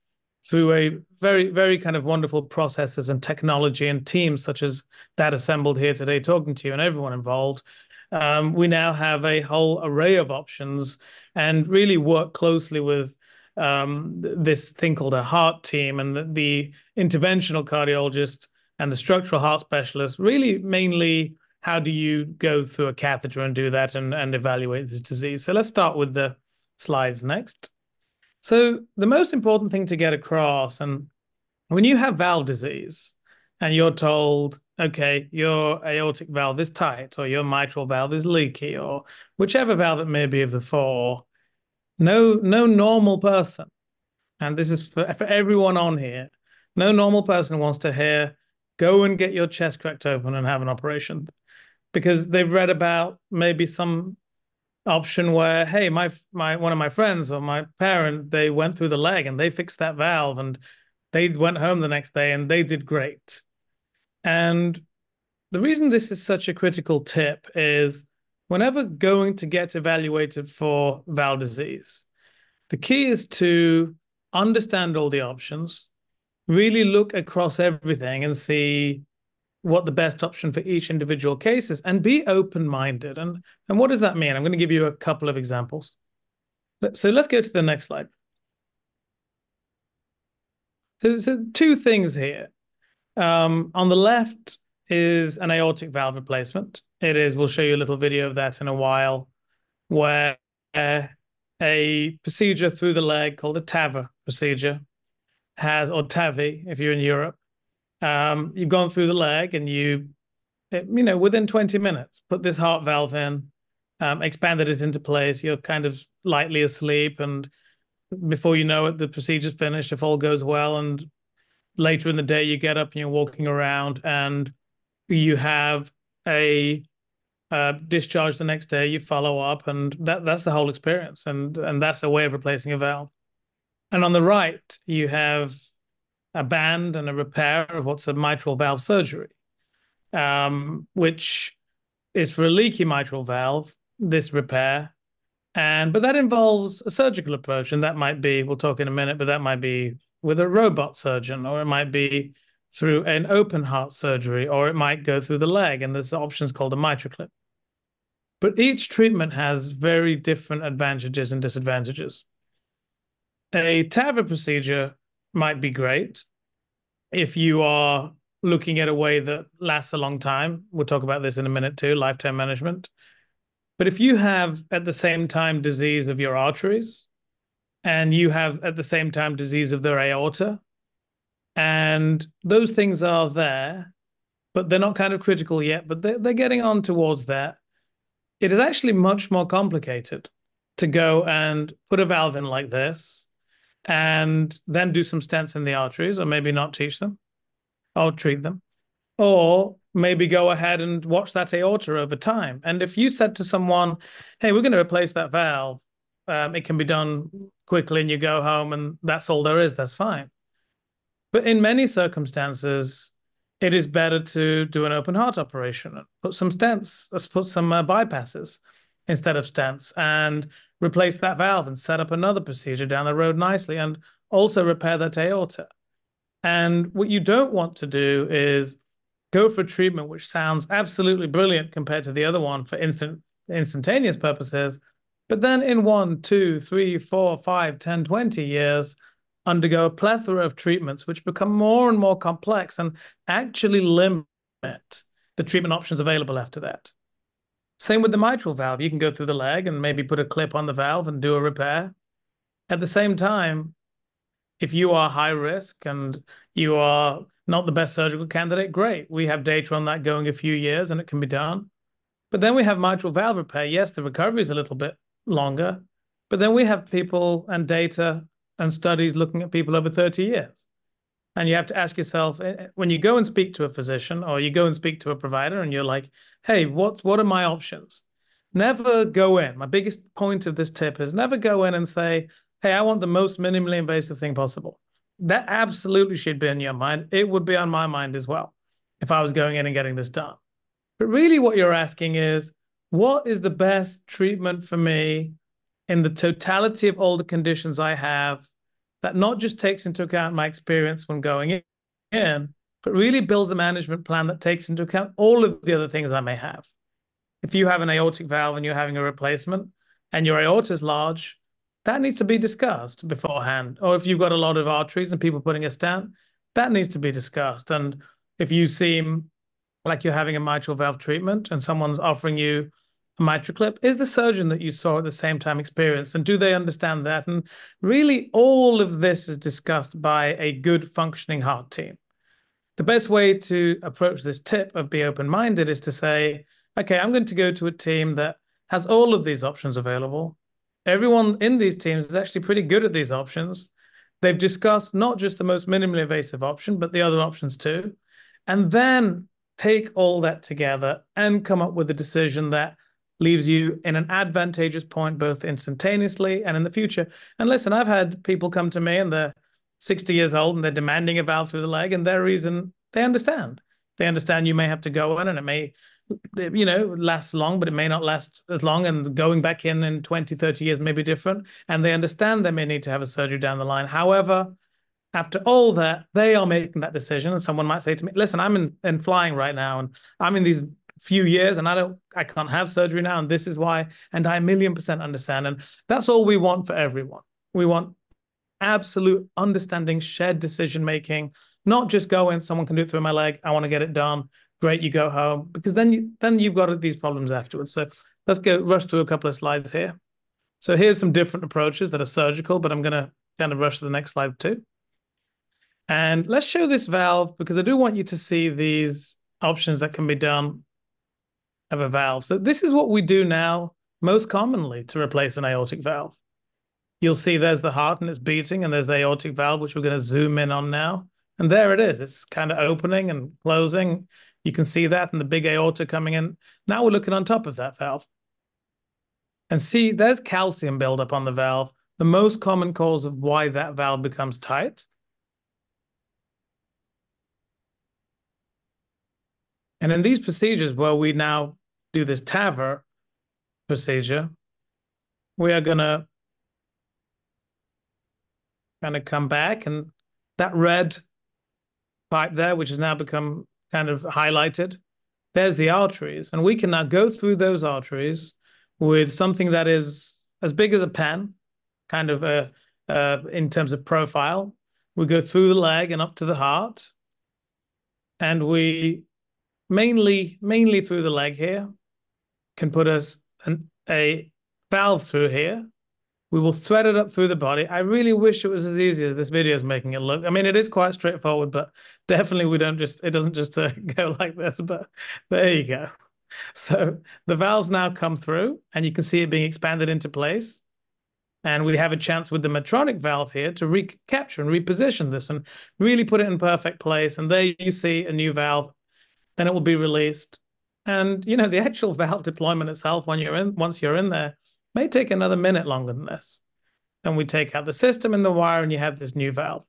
through a very, very kind of wonderful processes and technology and teams such as that assembled here today, talking to you and everyone involved, um, we now have a whole array of options and really work closely with um, this thing called a heart team and the, the interventional cardiologist and the structural heart specialist really mainly how do you go through a catheter and do that and, and evaluate this disease? So let's start with the slides next. So the most important thing to get across, and when you have valve disease and you're told, okay, your aortic valve is tight or your mitral valve is leaky or whichever valve it may be of the four, no, no normal person, and this is for, for everyone on here, no normal person wants to hear, go and get your chest cracked open and have an operation because they've read about maybe some option where hey my my one of my friends or my parent they went through the leg and they fixed that valve and they went home the next day and they did great. And the reason this is such a critical tip is whenever going to get evaluated for valve disease the key is to understand all the options really look across everything and see what the best option for each individual case is and be open-minded. And, and what does that mean? I'm going to give you a couple of examples. So let's go to the next slide. So, so two things here. Um, on the left is an aortic valve replacement. It is, we'll show you a little video of that in a while, where a procedure through the leg called a TAVR procedure has, or TAVI if you're in Europe, um, you've gone through the leg and you, you know, within 20 minutes, put this heart valve in, um, expanded it into place. You're kind of lightly asleep. And before you know it, the procedure's finished if all goes well. And later in the day, you get up and you're walking around and you have a uh, discharge the next day. You follow up, and that that's the whole experience. And and that's a way of replacing a valve. And on the right, you have a band and a repair of what's a mitral valve surgery, um, which is for a leaky mitral valve, this repair. And but that involves a surgical approach, and that might be, we'll talk in a minute, but that might be with a robot surgeon, or it might be through an open heart surgery, or it might go through the leg, and there's options called a MitraClip. But each treatment has very different advantages and disadvantages. A TAVR procedure might be great if you are looking at a way that lasts a long time. We'll talk about this in a minute too, lifetime management. But if you have at the same time disease of your arteries, and you have at the same time disease of their aorta, and those things are there, but they're not kind of critical yet, but they're, they're getting on towards that. It is actually much more complicated to go and put a valve in like this and then do some stents in the arteries, or maybe not teach them or treat them, or maybe go ahead and watch that aorta over time. And if you said to someone, "Hey, we're going to replace that valve," um, it can be done quickly, and you go home, and that's all there is. That's fine. But in many circumstances, it is better to do an open heart operation, and put some stents, let's put some uh, bypasses instead of stents, and replace that valve and set up another procedure down the road nicely and also repair that aorta. And what you don't want to do is go for treatment which sounds absolutely brilliant compared to the other one for instant instantaneous purposes, but then in one, two, three, four, five, 10, 20 years, undergo a plethora of treatments which become more and more complex and actually limit the treatment options available after that. Same with the mitral valve. You can go through the leg and maybe put a clip on the valve and do a repair. At the same time, if you are high risk and you are not the best surgical candidate, great. We have data on that going a few years and it can be done. But then we have mitral valve repair. Yes, the recovery is a little bit longer, But then we have people and data and studies looking at people over 30 years. And you have to ask yourself eh, eh, when you go and speak to a physician or you go and speak to a provider and you're like, hey, what, what are my options? Never go in. My biggest point of this tip is never go in and say, hey, I want the most minimally invasive thing possible. That absolutely should be in your mind. It would be on my mind as well if I was going in and getting this done. But really, what you're asking is, what is the best treatment for me in the totality of all the conditions I have that not just takes into account my experience when going in, but really builds a management plan that takes into account all of the other things I may have. If you have an aortic valve and you're having a replacement and your aorta is large, that needs to be discussed beforehand. Or if you've got a lot of arteries and people putting a stent, that needs to be discussed. And if you seem like you're having a mitral valve treatment and someone's offering you MitraClip, is the surgeon that you saw at the same time experienced? And do they understand that? And really, all of this is discussed by a good functioning heart team. The best way to approach this tip of be open minded is to say, okay, I'm going to go to a team that has all of these options available. Everyone in these teams is actually pretty good at these options. They've discussed not just the most minimally invasive option, but the other options too. And then take all that together and come up with a decision that leaves you in an advantageous point both instantaneously and in the future. And listen, I've had people come to me and they're 60 years old and they're demanding a valve through the leg, and their reason they understand. They understand you may have to go in and it may you know last long but it may not last as long and going back in in 20 30 years may be different and they understand they may need to have a surgery down the line however after all that they are making that decision and someone might say to me listen i'm in, in flying right now and i'm in these few years and i don't i can't have surgery now and this is why and i a million percent understand and that's all we want for everyone we want absolute understanding shared decision making not just go in someone can do it through my leg i want to get it done great, you go home because then you then you've got these problems afterwards. So let's go rush through a couple of slides here. So here's some different approaches that are surgical, but I'm going to kind of rush to the next slide too. And let's show this valve because I do want you to see these options that can be done of a valve. So this is what we do now most commonly to replace an aortic valve. You'll see there's the heart and it's beating, and there's the aortic valve, which we're going to zoom in on now. And there it is. It's kind of opening and closing. You can see that and the big aorta coming in. Now we're looking on top of that valve. And see, there's calcium buildup on the valve, the most common cause of why that valve becomes tight. And in these procedures where we now do this TAVR procedure, we are going to kind of come back and that red pipe there, which has now become kind of highlighted, there's the arteries. And we can now go through those arteries with something that is as big as a pen, kind of a, uh, in terms of profile. We go through the leg and up to the heart. And we mainly, mainly through the leg here, can put us an, a valve through here we will thread it up through the body. I really wish it was as easy as this video is making it look. I mean, it is quite straightforward, but definitely we don't just, it doesn't just uh, go like this, but there you go. So the valves now come through and you can see it being expanded into place. And we have a chance with the Medtronic valve here to recapture and reposition this and really put it in perfect place. And there you see a new valve, then it will be released. And, you know, the actual valve deployment itself, when you're in, once you're in there, may take another minute longer than this. Then we take out the system and the wire and you have this new valve.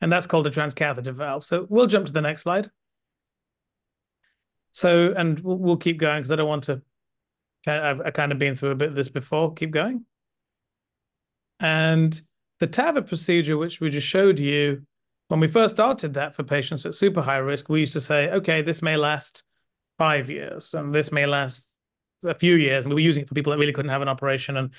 And that's called a transcatheter valve. So we'll jump to the next slide. So, and we'll, keep going because I don't want to, I've, I've kind of been through a bit of this before. Keep going. And the TAVR procedure, which we just showed you, when we first started that for patients at super high risk, we used to say, okay, this may last five years and this may last a few years, and we were using it for people that really couldn't have an operation. And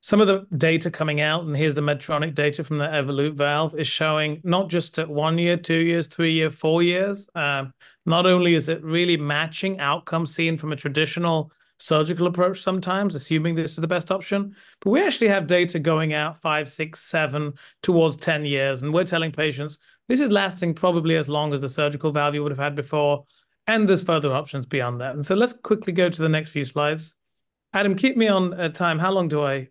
some of the data coming out, and here's the Medtronic data from the Evolut valve, is showing not just at one year, two years, three year, four years. Um, not only is it really matching outcomes seen from a traditional surgical approach sometimes, assuming this is the best option, but we actually have data going out five, six, seven towards 10 years. And we're telling patients this is lasting probably as long as the surgical valve you would have had before and there's further options beyond that. And so let's quickly go to the next few slides. Adam, keep me on uh, time. How long do I?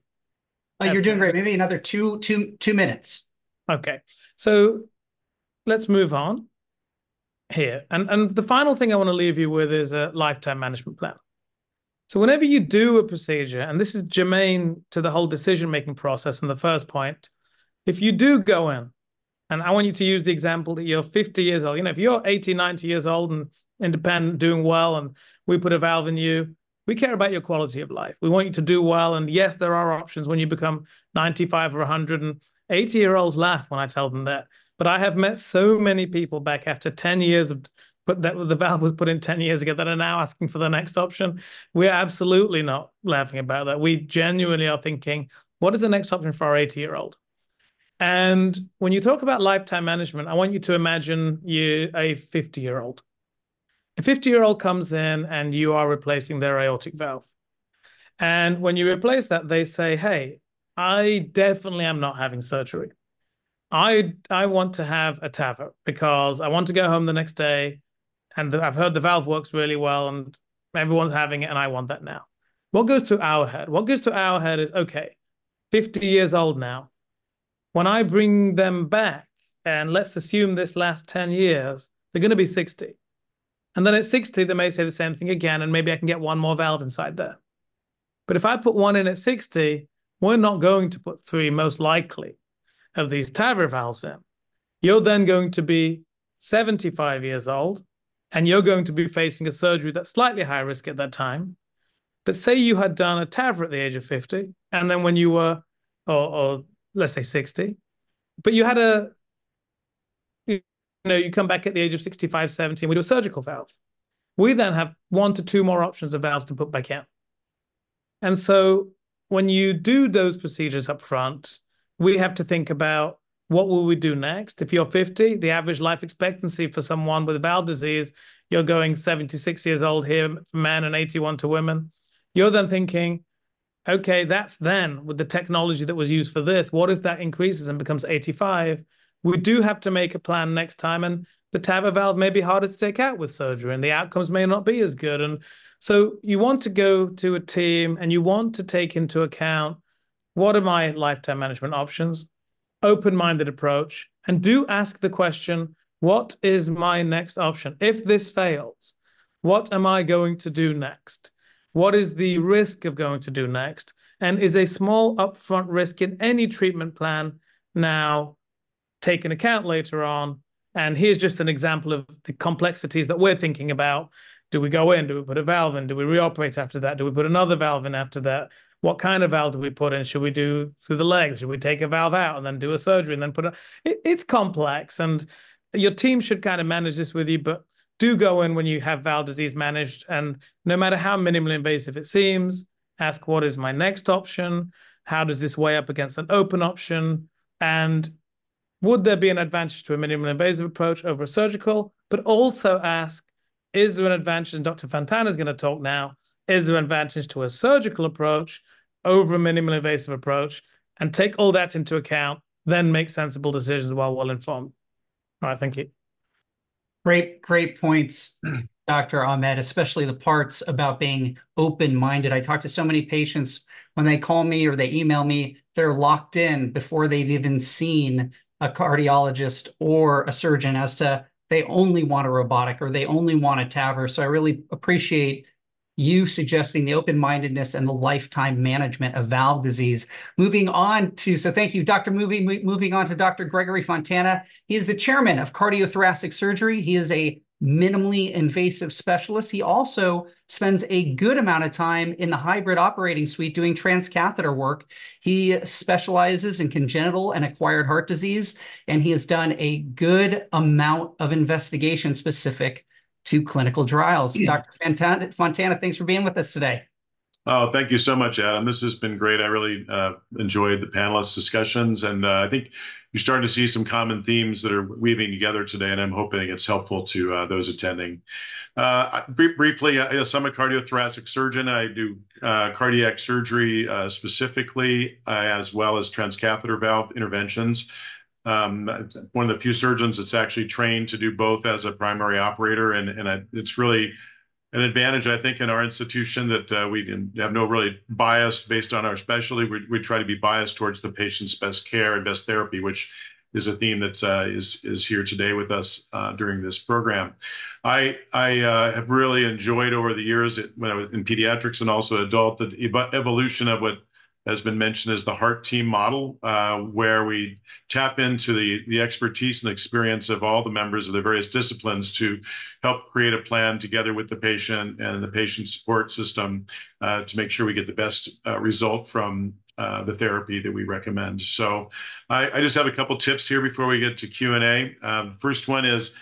Oh, you're doing great. Maybe another two, two, two minutes. Okay. So let's move on here. And and the final thing I want to leave you with is a lifetime management plan. So whenever you do a procedure, and this is germane to the whole decision-making process in the first point, if you do go in, and I want you to use the example that you're 50 years old, you know, if you're 80, 90 years old and independent, doing well, and we put a valve in you, we care about your quality of life. We want you to do well. And yes, there are options when you become 95 or 100. And 80 year olds laugh when I tell them that. But I have met so many people back after 10 years of put that the valve was put in 10 years ago that are now asking for the next option. We're absolutely not laughing about that. We genuinely are thinking, what is the next option for our 80 year old? And when you talk about lifetime management, I want you to imagine you a 50 year old. A 50 year old comes in and you are replacing their aortic valve. And when you replace that, they say, Hey, I definitely am not having surgery. I I want to have a TAVR because I want to go home the next day, and the, I've heard the valve works really well, and everyone's having it, and I want that now. What goes to our head? What goes to our head is okay, 50 years old now. When I bring them back, and let's assume this last 10 years, they're going to be 60. And then at 60, they may say the same thing again, and maybe I can get one more valve inside there. But if I put one in at 60, we're not going to put three, most likely of these TAVR valves in, you're then going to be 75 years old and you're going to be facing a surgery that's slightly high risk at that time. But say you had done a TAVR at the age of 50, and then when you were, or, or let's say 60, but you had a, you know, you come back at the age of 65, 70, and we do a surgical valve. We then have one to two more options of valves to put back in. And so when you do those procedures up front, we have to think about what will we do next? If you're 50, the average life expectancy for someone with a valve disease, you're going 76 years old here for men and 81 to women. You're then thinking, okay, that's then with the technology that was used for this. What if that increases and becomes 85? We do have to make a plan next time. And the TAVR valve may be harder to take out with surgery and the outcomes may not be as good. And so you want to go to a team and you want to take into account what are my lifetime management options? Open minded approach. And do ask the question what is my next option? If this fails, what am I going to do next? What is the risk of going to do next? And is a small upfront risk in any treatment plan now taken account later on? And here's just an example of the complexities that we're thinking about. Do we go in? Do we put a valve in? Do we reoperate after that? Do we put another valve in after that? what kind of valve do we put in? Should we do through the legs? Should we take a valve out and then do a surgery and then put it? it it's complex, and your team should kind of manage this with you. But do go in when you have valve disease managed, and no matter how minimally invasive it seems, ask what is my next option? How does this weigh up against an open option? And would there be an advantage to a minimally invasive approach over a surgical? But also ask, is there an advantage? And Dr. Fontana is going to talk now. Is there an advantage to a surgical approach? over a minimally invasive approach and take all that into account, then make sensible decisions while well informed. All right, thank you. Great, great points, hmm. Dr. Ahmed, especially the parts about being open minded. I talk to so many patients when they call me or they email me, they're locked in before they've even seen a cardiologist or a surgeon as to they only want a robotic or they only want a TAVR. So I really appreciate you suggesting the open-mindedness and the lifetime management of valve disease. Moving on to, so thank you, Dr. Moving, moving on to Dr. Gregory Fontana. He is the chairman of cardiothoracic surgery. He is a minimally invasive specialist. He also spends a good amount of time in the hybrid operating suite doing transcatheter work. He specializes in congenital and acquired heart disease, and he has done a good amount of investigation specific to clinical trials. Dr. Fontana, Fontana, thanks for being with us today. Oh, thank you so much, Adam. This has been great. I really uh, enjoyed the panelists' discussions, and uh, I think you're starting to see some common themes that are weaving together today, and I'm hoping it's helpful to uh, those attending. Uh, Br briefly, yes, I'm a cardiothoracic surgeon. I do uh, cardiac surgery uh, specifically, as well as transcatheter valve interventions. Um, one of the few surgeons that's actually trained to do both as a primary operator, and and I, it's really an advantage, I think, in our institution that uh, we have no really bias based on our specialty. We, we try to be biased towards the patient's best care and best therapy, which is a theme that uh, is is here today with us uh, during this program. I I uh, have really enjoyed over the years when I was in pediatrics and also adult the evolution of what has been mentioned as the heart team model, uh, where we tap into the, the expertise and experience of all the members of the various disciplines to help create a plan together with the patient and the patient support system uh, to make sure we get the best uh, result from uh, the therapy that we recommend. So I, I, just have a couple tips here before we get to Q&A. Um, first one is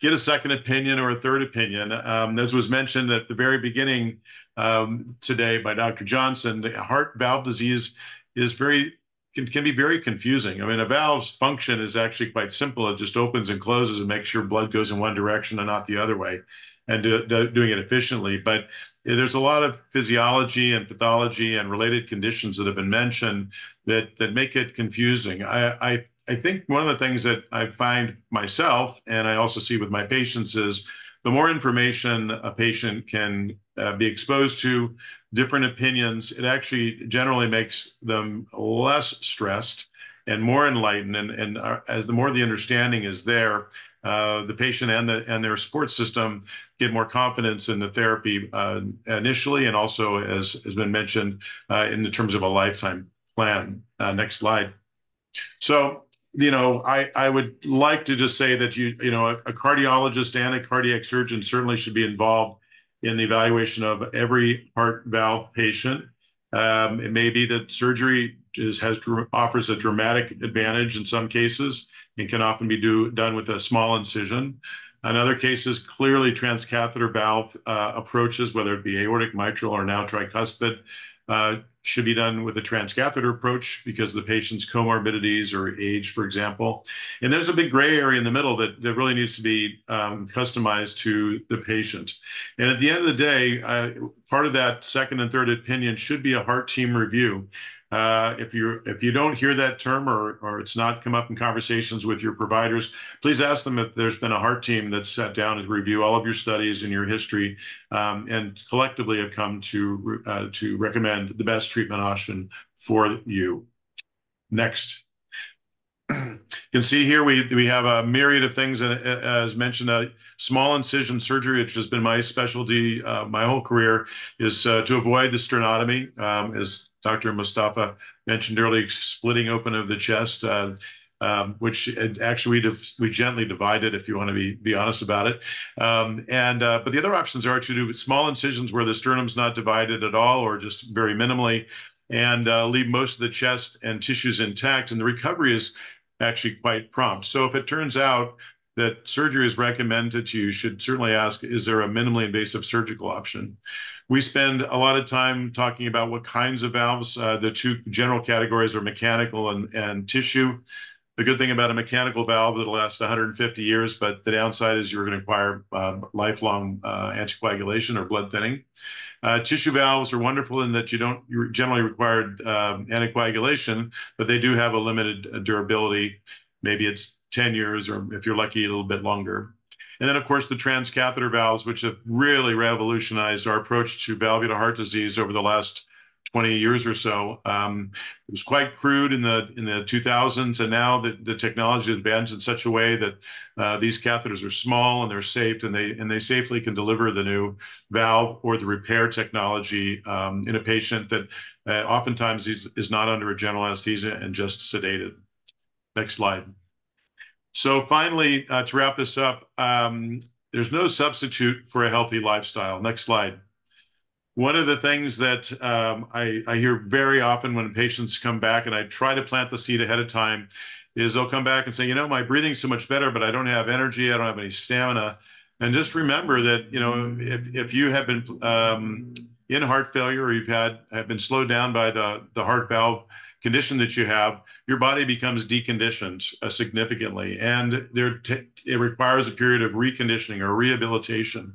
get a second opinion or a third opinion. Um, as was mentioned at the very beginning, um, today by Dr. Johnson, heart valve disease is very can, can be very confusing. I mean, a valve's function is actually quite simple. It just opens and closes and makes sure blood goes in one direction and not the other way, and do, do, doing it efficiently. But there's a lot of physiology and pathology and related conditions that have been mentioned that that make it confusing. I, I I think one of the things that I find myself, and I also see with my patients, is the more information a patient can uh, be exposed to, different opinions, it actually generally makes them less stressed and more enlightened. And, and uh, as the more the understanding is there, uh, the patient and the and their support system get more confidence in the therapy uh, initially, and also as has been mentioned uh, in the terms of a lifetime plan. Uh, next slide. So you know, I, I would like to just say that you, you know, a, a, cardiologist and a cardiac surgeon certainly should be involved in the evaluation of every heart valve patient. Um, it may be that surgery is, has offers a dramatic advantage in some cases and can often be do, done with a small incision. In other cases, clearly transcatheter valve uh, approaches, whether it be aortic, mitral, or now tricuspid, should be done with a transcatheter approach because the patient's comorbidities or age, for example. And there's a big gray area in the middle that, that really needs to be um, customized to the patient. And at the end of the day, uh, part of that second and third opinion should be a heart team review. Uh, if you if you don't hear that term or or it's not come up in conversations with your providers, please ask them if there's been a heart team that's sat down to review all of your studies and your history, um, and collectively have come to uh, to recommend the best treatment option for you. Next. You can see here we we have a myriad of things, and uh, as mentioned, a small incision surgery, which has been my specialty uh, my whole career, is uh, to avoid the sternotomy. Um, as Dr. Mustafa mentioned earlier, splitting open of the chest, uh, um, which actually we, we gently divided, if you want to be be honest about it. Um, and uh, but the other options are to do small incisions where the sternum's not divided at all, or just very minimally, and uh, leave most of the chest and tissues intact. And the recovery is actually quite prompt. So if it turns out that surgery is recommended to you, you should certainly ask, is there a minimally invasive surgical option? We spend a lot of time talking about what kinds of valves. Uh, the two general categories are mechanical and, and tissue. The good thing about a mechanical valve, it'll last 150 years, but the downside is you're going to require uh, lifelong uh, anticoagulation or blood thinning. Uh, tissue valves are wonderful in that you don't you generally require um, anticoagulation, but they do have a limited durability. Maybe it's 10 years, or if you're lucky, a little bit longer. And then, of course, the transcatheter valves, which have really revolutionized our approach to valvular heart disease over the last 20 years or so. Um, it was quite crude in the in the 2000s, and now the, the technology has advanced in such a way that uh, these catheters are small and they're safe, and they and they safely can deliver the new valve or the repair technology um, in a patient that uh, oftentimes is, is not under a general anesthesia and just sedated. Next slide. So finally, uh, to wrap this up, um, there's no substitute for a healthy lifestyle. Next slide. One of the things that um, I, I, hear very often when patients come back, and I try to plant the seed ahead of time, is they'll come back and say, you know, my breathing's so much better, but I don't have energy, I don't have any stamina. And just remember that, you know, if, if you have been um, in heart failure or you've had have been slowed down by the, the heart valve condition that you have, your body becomes deconditioned uh, significantly, and there it requires a period of reconditioning or rehabilitation.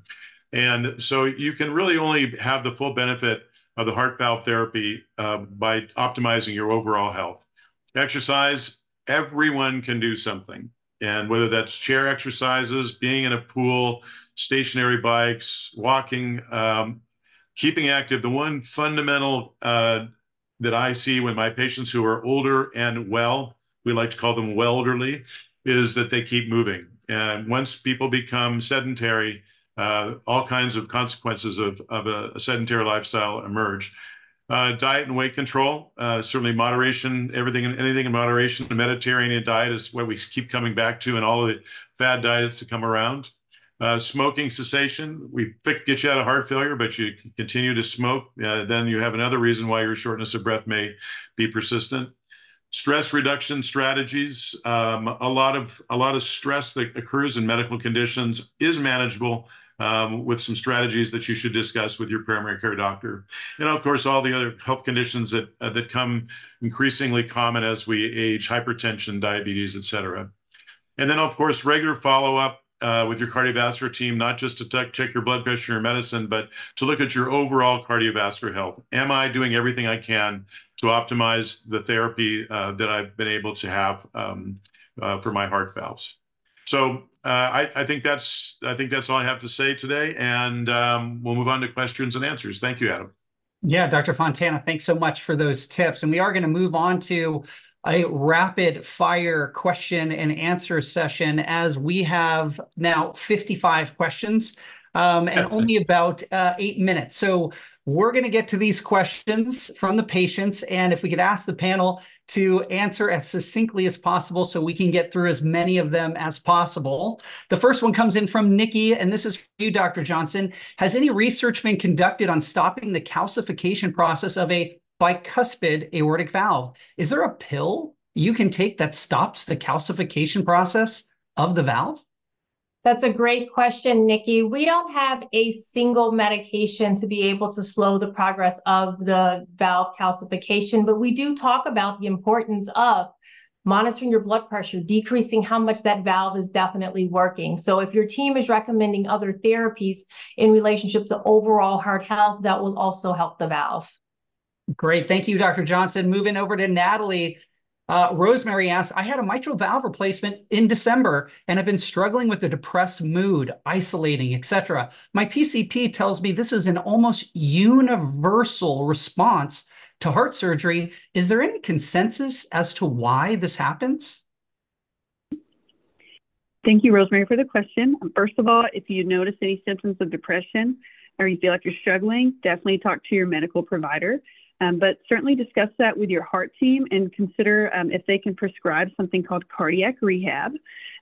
And so you can really only have the full benefit of the heart valve therapy uh, by optimizing your overall health. Exercise, everyone can do something. And whether that's chair exercises, being in a pool, stationary bikes, walking, um, keeping active. The one fundamental uh, that I see when my patients who are older and well, we like to call them welderly, is that they keep moving. And once people become sedentary, uh, all kinds of consequences of, of a, a sedentary lifestyle emerge. Uh, diet and weight control, uh, certainly moderation, everything and anything in moderation. The Mediterranean diet is what we keep coming back to, and all the fad diets that come around. Uh, smoking cessation, we get you out of heart failure, but you continue to smoke, uh, then you have another reason why your shortness of breath may be persistent. Stress reduction strategies, um, a lot of a lot of stress that occurs in medical conditions is manageable um, with some strategies that you should discuss with your primary care doctor. And of course, all the other health conditions that uh, that come increasingly common as we age, hypertension, diabetes, et cetera. And then, of course, regular follow-up uh, with your cardiovascular team, not just to check your blood pressure, your medicine, but to look at your overall cardiovascular health. Am I doing everything I can to optimize the therapy uh, that I've been able to have um, uh, for my heart valves? So uh, I, I, think that's I think that's all I have to say today, and um, we'll move on to questions and answers. Thank you, Adam. Yeah, Dr. Fontana, thanks so much for those tips. And we are going to move on to a rapid fire question and answer session as we have now 55 questions um, and only about uh, eight minutes. So we're going to get to these questions from the patients. And if we could ask the panel to answer as succinctly as possible so we can get through as many of them as possible. The first one comes in from Nikki, and this is for you, Dr. Johnson. Has any research been conducted on stopping the calcification process of a bicuspid aortic valve? Is there a pill you can take that stops the calcification process of the valve? That's a great question, Nikki. We don't have a single medication to be able to slow the progress of the valve calcification, but we do talk about the importance of monitoring your blood pressure, decreasing how much that valve is definitely working. So if your team is recommending other therapies in relationship to overall heart health, that will also help the valve. Great. Thank you, Dr. Johnson. Moving over to Natalie. Uh, Rosemary asks, I had a mitral valve replacement in December and have been struggling with a depressed mood, isolating, etc. My PCP tells me this is an almost universal response to heart surgery. Is there any consensus as to why this happens? Thank you, Rosemary, for the question. First of all, if you notice any symptoms of depression or you feel like you're struggling, definitely talk to your medical provider. Um, but certainly discuss that with your heart team and consider um, if they can prescribe something called cardiac rehab.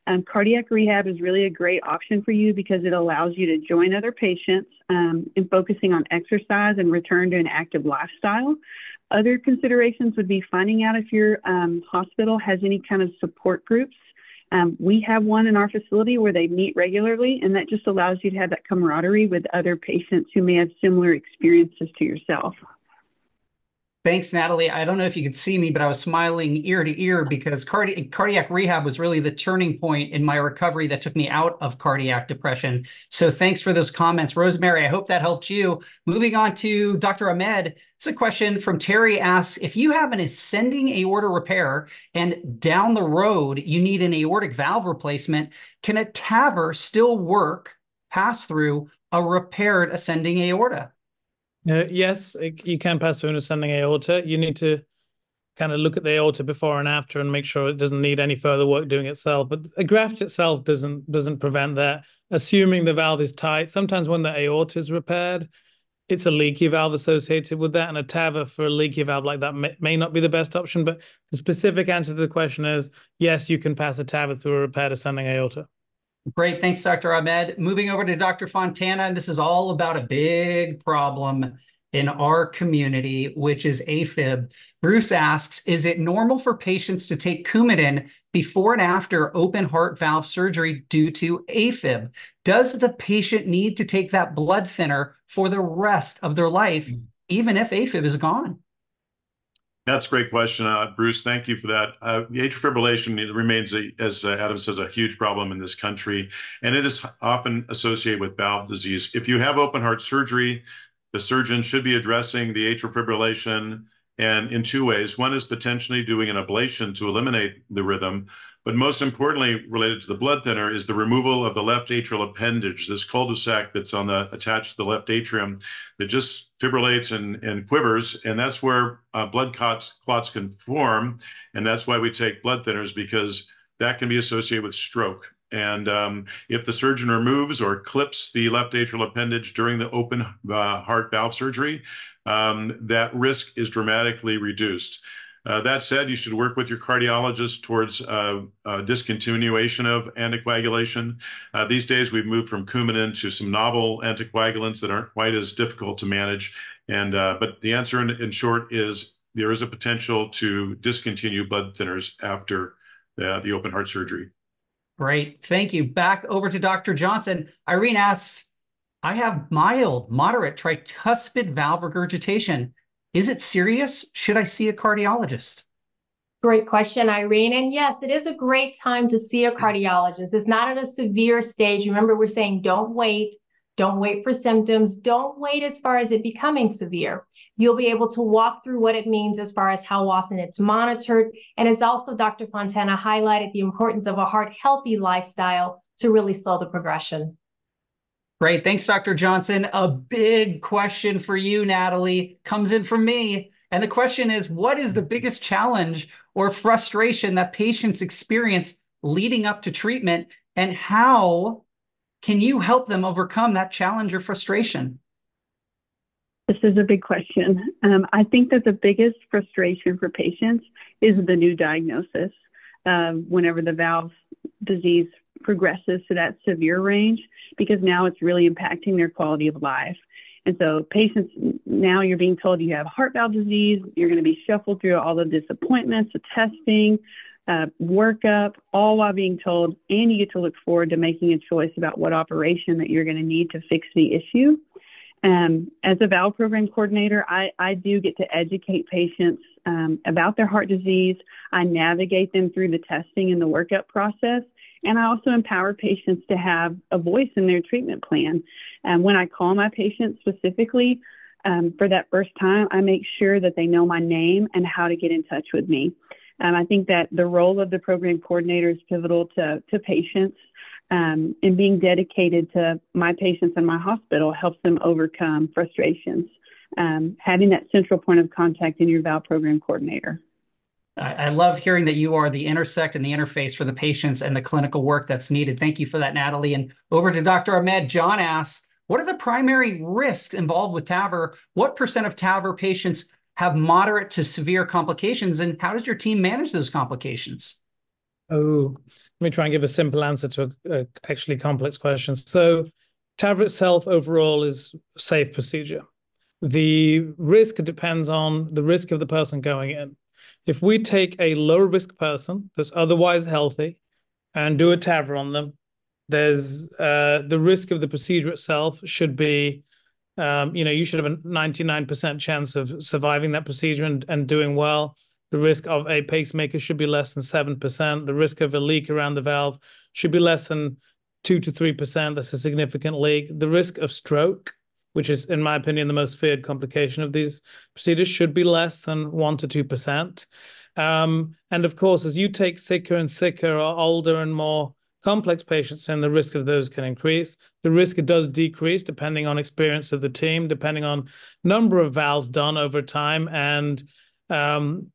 Um, cardiac rehab is really a great option for you because it allows you to join other patients um, in focusing on exercise and return to an active lifestyle. Other considerations would be finding out if your um, hospital has any kind of support groups. Um, we have one in our facility where they meet regularly, and that just allows you to have that camaraderie with other patients who may have similar experiences to yourself. Thanks, Natalie. I don't know if you could see me, but I was smiling ear to ear because cardi cardiac rehab was really the turning point in my recovery that took me out of cardiac depression. So thanks for those comments. Rosemary, I hope that helped you. Moving on to Dr. Ahmed. It's a question from Terry asks, if you have an ascending aorta repair and down the road you need an aortic valve replacement, can a TAVR still work, pass through a repaired ascending aorta? Uh, yes, it, you can pass through an ascending aorta. You need to kind of look at the aorta before and after and make sure it doesn't need any further work doing itself. But a graft itself doesn't doesn't prevent that. Assuming the valve is tight, sometimes when the aorta is repaired, it's a leaky valve associated with that, and a TAVR for a leaky valve like that may, may not be the best option. But the specific answer to the question is yes, you can pass a TAVR through a repaired ascending aorta. Great. Thanks, Dr. Ahmed. Moving over to Dr. Fontana. This is all about a big problem in our community, which is AFib. Bruce asks, is it normal for patients to take Coumadin before and after open heart valve surgery due to AFib? Does the patient need to take that blood thinner for the rest of their life, mm. even if AFib is gone? That's a great question, uh, Bruce. Thank you for that. Uh, atrial fibrillation remains, a, as uh, Adam says, a huge problem in this country, and it is often associated with valve disease. If you have open heart surgery, the surgeon should be addressing the atrial fibrillation and in two ways. One is potentially doing an ablation to eliminate the rhythm, But most importantly, related to the blood thinner, is the removal of the left atrial appendage, this cul-de-sac that's on the attached to the left atrium that just fibrillates and, and quivers, and that's where uh, blood clots, clots can form, and that's why we take blood thinners because that can be associated with stroke. And um, if the surgeon removes or clips the left atrial appendage during the open uh, heart valve surgery, um, that risk is dramatically reduced. Uh, that said, you should work with your cardiologist towards uh, uh, discontinuation of anticoagulation. Uh, these days, we've moved from Coumadin to some novel anticoagulants that aren't quite as difficult to manage. And uh, but the answer, in, in, short, is there is a potential to discontinue blood thinners after the open heart surgery. Great, thank you. Back over to Dr. Johnson. Irene asks, "I have mild, moderate tricuspid valve regurgitation." Is it serious? Should I see a cardiologist? Great question, Irene. And yes, it is a great time to see a mm-hmm. cardiologist. It's not at a severe stage. Remember, we're saying don't wait. Don't wait for symptoms. Don't wait as far as it becoming severe. You'll be able to walk through what it means as far as how often it's monitored. And as also Dr. Fontana highlighted the importance of a heart healthy lifestyle to really slow the progression. Great. Thanks, Dr. Johnson. A big question for you, Natalie, comes in from me. And the question is What is the biggest challenge or frustration that patients experience leading up to treatment? And how can you help them overcome that challenge or frustration? This is a big question. Um, I think that the biggest frustration for patients is the new diagnosis. Um, whenever the valve disease progresses to that severe range because now it's really impacting their quality of life. And so patients now you're being told you have heart valve disease, you're going to be shuffled through all of the disappointments, the testing, uh, workup, all while being told, and you get to look forward to making a choice about what operation that you're going to need to fix the issue. Um, as a valve program coordinator, I, I do get to educate patients um, about their heart disease. I navigate them through the testing and the workup process. And I also empower patients to have a voice in their treatment plan. And when I call my patients specifically um, for that first time, I make sure that they know my name and how to get in touch with me. Um, I think that the role of the program coordinator is pivotal to, to patients. Um, and being dedicated to my patients and my hospital helps them overcome frustrations. Um, having that central point of contact in your valve program coordinator. I, I love hearing that you are the intersect and the interface for the patients and the clinical work that's needed. Thank you for that, Natalie. And over to Dr. Ahmed, John asks, what are the primary risks involved with TAVR? What percent of TAVR patients have moderate to severe complications? And how does your team manage those complications? Oh, let me try and give a simple answer to a, a actually complex question. So, TAVR itself overall is safe procedure. The risk depends on the risk of the person going in. If we take a low risk person that's otherwise healthy and do a TAVR on them, there's uh, the risk of the procedure itself should be, um, you know, you should have a 99% chance of surviving that procedure and, and doing well. The risk of a pacemaker should be less than 7%. The risk of a leak around the valve should be less than 2 to 3%. That's a significant leak. The risk of stroke which is, in my opinion, the most feared complication of these procedures, should be less than 1% to 2%. Um, and of course, as you take sicker and sicker or older and more complex patients, then the risk of those can increase. The risk does decrease depending on experience of the team, depending on number of valves done over time, and um,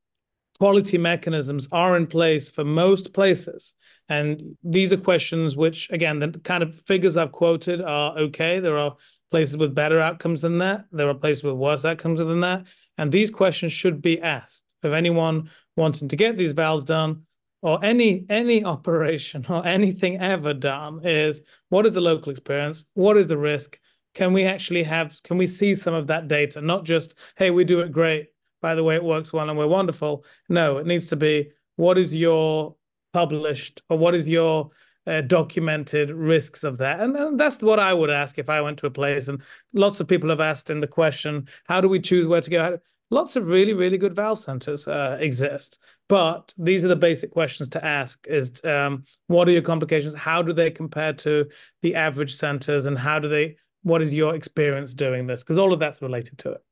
quality mechanisms are in place for most places. And these are questions which, again, the kind of figures I've quoted are okay. There are places with better outcomes than that. There are places with worse outcomes than that. And these questions should be asked of anyone wanting to get these valves done or any any operation or anything ever done is what is the local experience? What is the risk? Can we actually have can we see some of that data? Not just, hey, we do it great. By the way, it works well and we're wonderful. No, it needs to be what is your published or what is your uh, documented risks of that. And, and, that's what I would ask if I went to a place. And lots of people have asked in the question, how do we choose where to go? Lots of really, really good valve centers uh, exist. But these are the basic questions to ask is um, what are your complications? How do they compare to the average centers? And how do they, what is your experience doing this? Because all of that's related to it.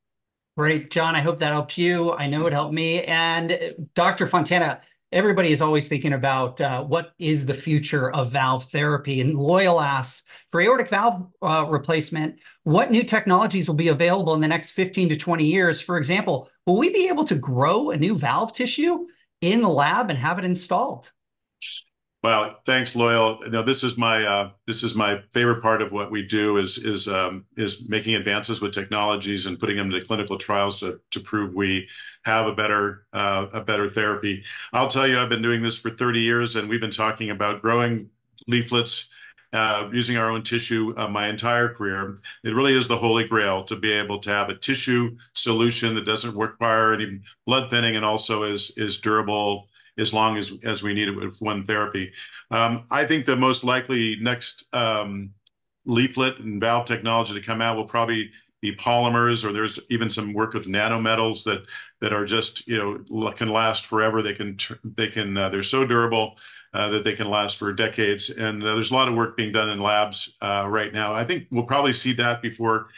Great, John. I hope that helped you. I know it helped me. And Dr. Fontana, everybody is always thinking about uh, what is the future of valve therapy. And Loyal asks for aortic valve uh, replacement, what new technologies will be available in the next 15 to 20 years? For example, will we be able to grow a new valve tissue in the lab and have it installed? Well, thanks, Loyal. Now, this is my uh, this is my favorite part of what we do is is um, is making advances with technologies and putting them into clinical trials to to prove we have a better uh, a better therapy. I'll tell you, I've been doing this for 30 years, and we've been talking about growing leaflets. Uh, using our own tissue uh, my entire career. It really is the holy grail to be able to have a tissue solution that doesn't require any blood thinning and also is is durable as long as as we need it with one therapy. Um, I think the most likely next um, leaflet and valve technology to come out will probably be polymers, or there's even some work with nanometals that that are just you know can last forever. They can they can uh, they're so durable. Uh, that they can last for decades, and uh, there's a lot of work being done in labs uh, right now. I think we'll probably see that before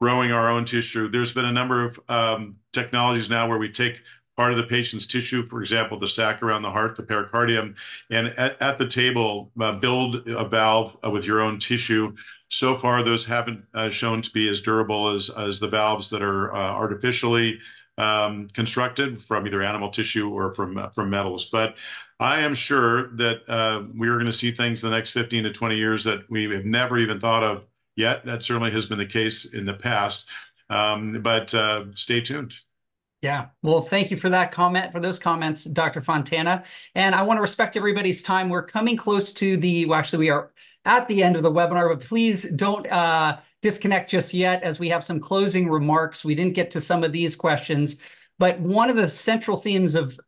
growing our own tissue. There's been a number of um, technologies now where we take part of the patient's tissue, for example, the sac around the heart, the pericardium, and at, at the table, uh, build a valve uh, with your own tissue. So far, those haven't uh, shown to be as durable as, as the valves that are uh, artificially um, constructed from either animal tissue or from, uh, from metals. But I am sure that uh, we are going to see things in the next 15 to 20 years that we have never even thought of yet. That certainly has been the case in the past. Um, but stay tuned. Yeah. Well, thank you for that comment, for those comments, Dr. Fontana. And I want to respect everybody's time. We're coming close to the, well, actually, we are at the end of the webinar, but please don't uh, disconnect just yet as we have some closing remarks. We didn't get to some of these questions, but one of the central themes of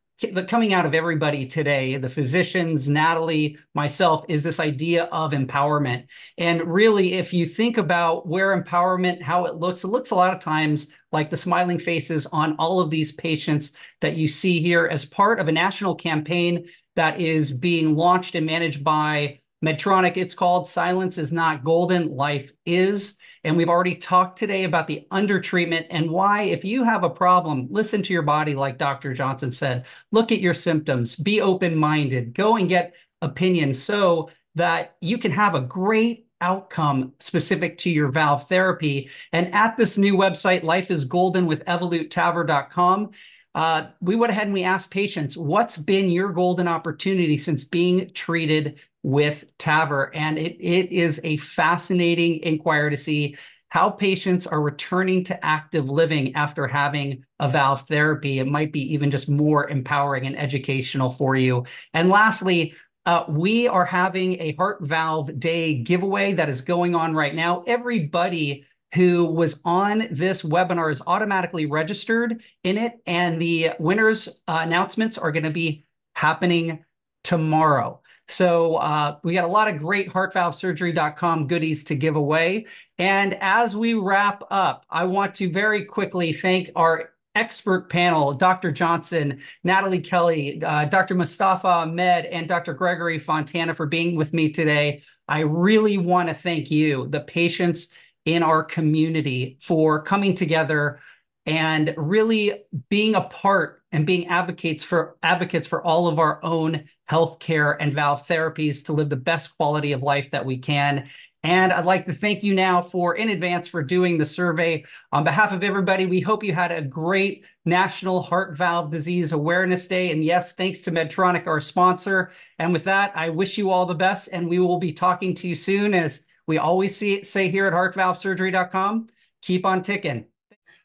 coming out of everybody today, the physicians, Natalie, myself, is this idea of empowerment. And really, if you think about where empowerment, how it looks, it looks a lot of times like the smiling faces on all of these patients that you see here as part of a national campaign that is being launched and managed by Medtronic. It's called Silence is Not Golden, Life Is. And we've already talked today about the undertreatment and why, if you have a problem, listen to your body, like Dr. Johnson said. Look at your symptoms, be open minded, go and get opinions so that you can have a great outcome specific to your valve therapy. And at this new website, Life is Golden with EvolutTavr.com, uh, we went ahead and we asked patients, what's been your golden opportunity since being treated with TAVR? And it, it is a fascinating inquiry to see how patients are returning to active living after having a valve therapy. It might be even just more empowering and educational for you. And lastly, uh, we are having a heart valve day giveaway that is going on right now. Everybody who was on this webinar is automatically registered in it, and the winners' uh, announcements are going to be happening tomorrow. So uh, we got a lot of great heartvalvesurgery.com goodies to give away. And as we wrap up, I want to very quickly thank our expert panel, Dr. Johnson, Natalie Kelley, uh, Dr. Mustafa Ahmed, and Dr. Gregory Fontana for being with me today. I really want to thank you, the patients in our community, for coming together and really being a part and being advocates for advocates for all of our own healthcare and valve therapies to live the best quality of life that we can. And I'd like to thank you now for in advance for doing the survey. On behalf of everybody, we hope you had a great National Heart Valve Disease Awareness Day. And yes, thanks to Medtronic, our sponsor. And with that, I wish you all the best. And we will be talking to you soon. As we always see, say here at heartvalvesurgery.com, keep on ticking.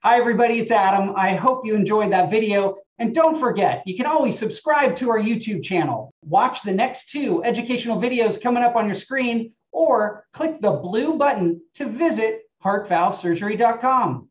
Hi, everybody. It's Adam. I hope you enjoyed that video. And don't forget, you can always subscribe to our YouTube channel. Watch the next two educational videos coming up on your screen or click the blue button to visit heartvalvesurgery.com.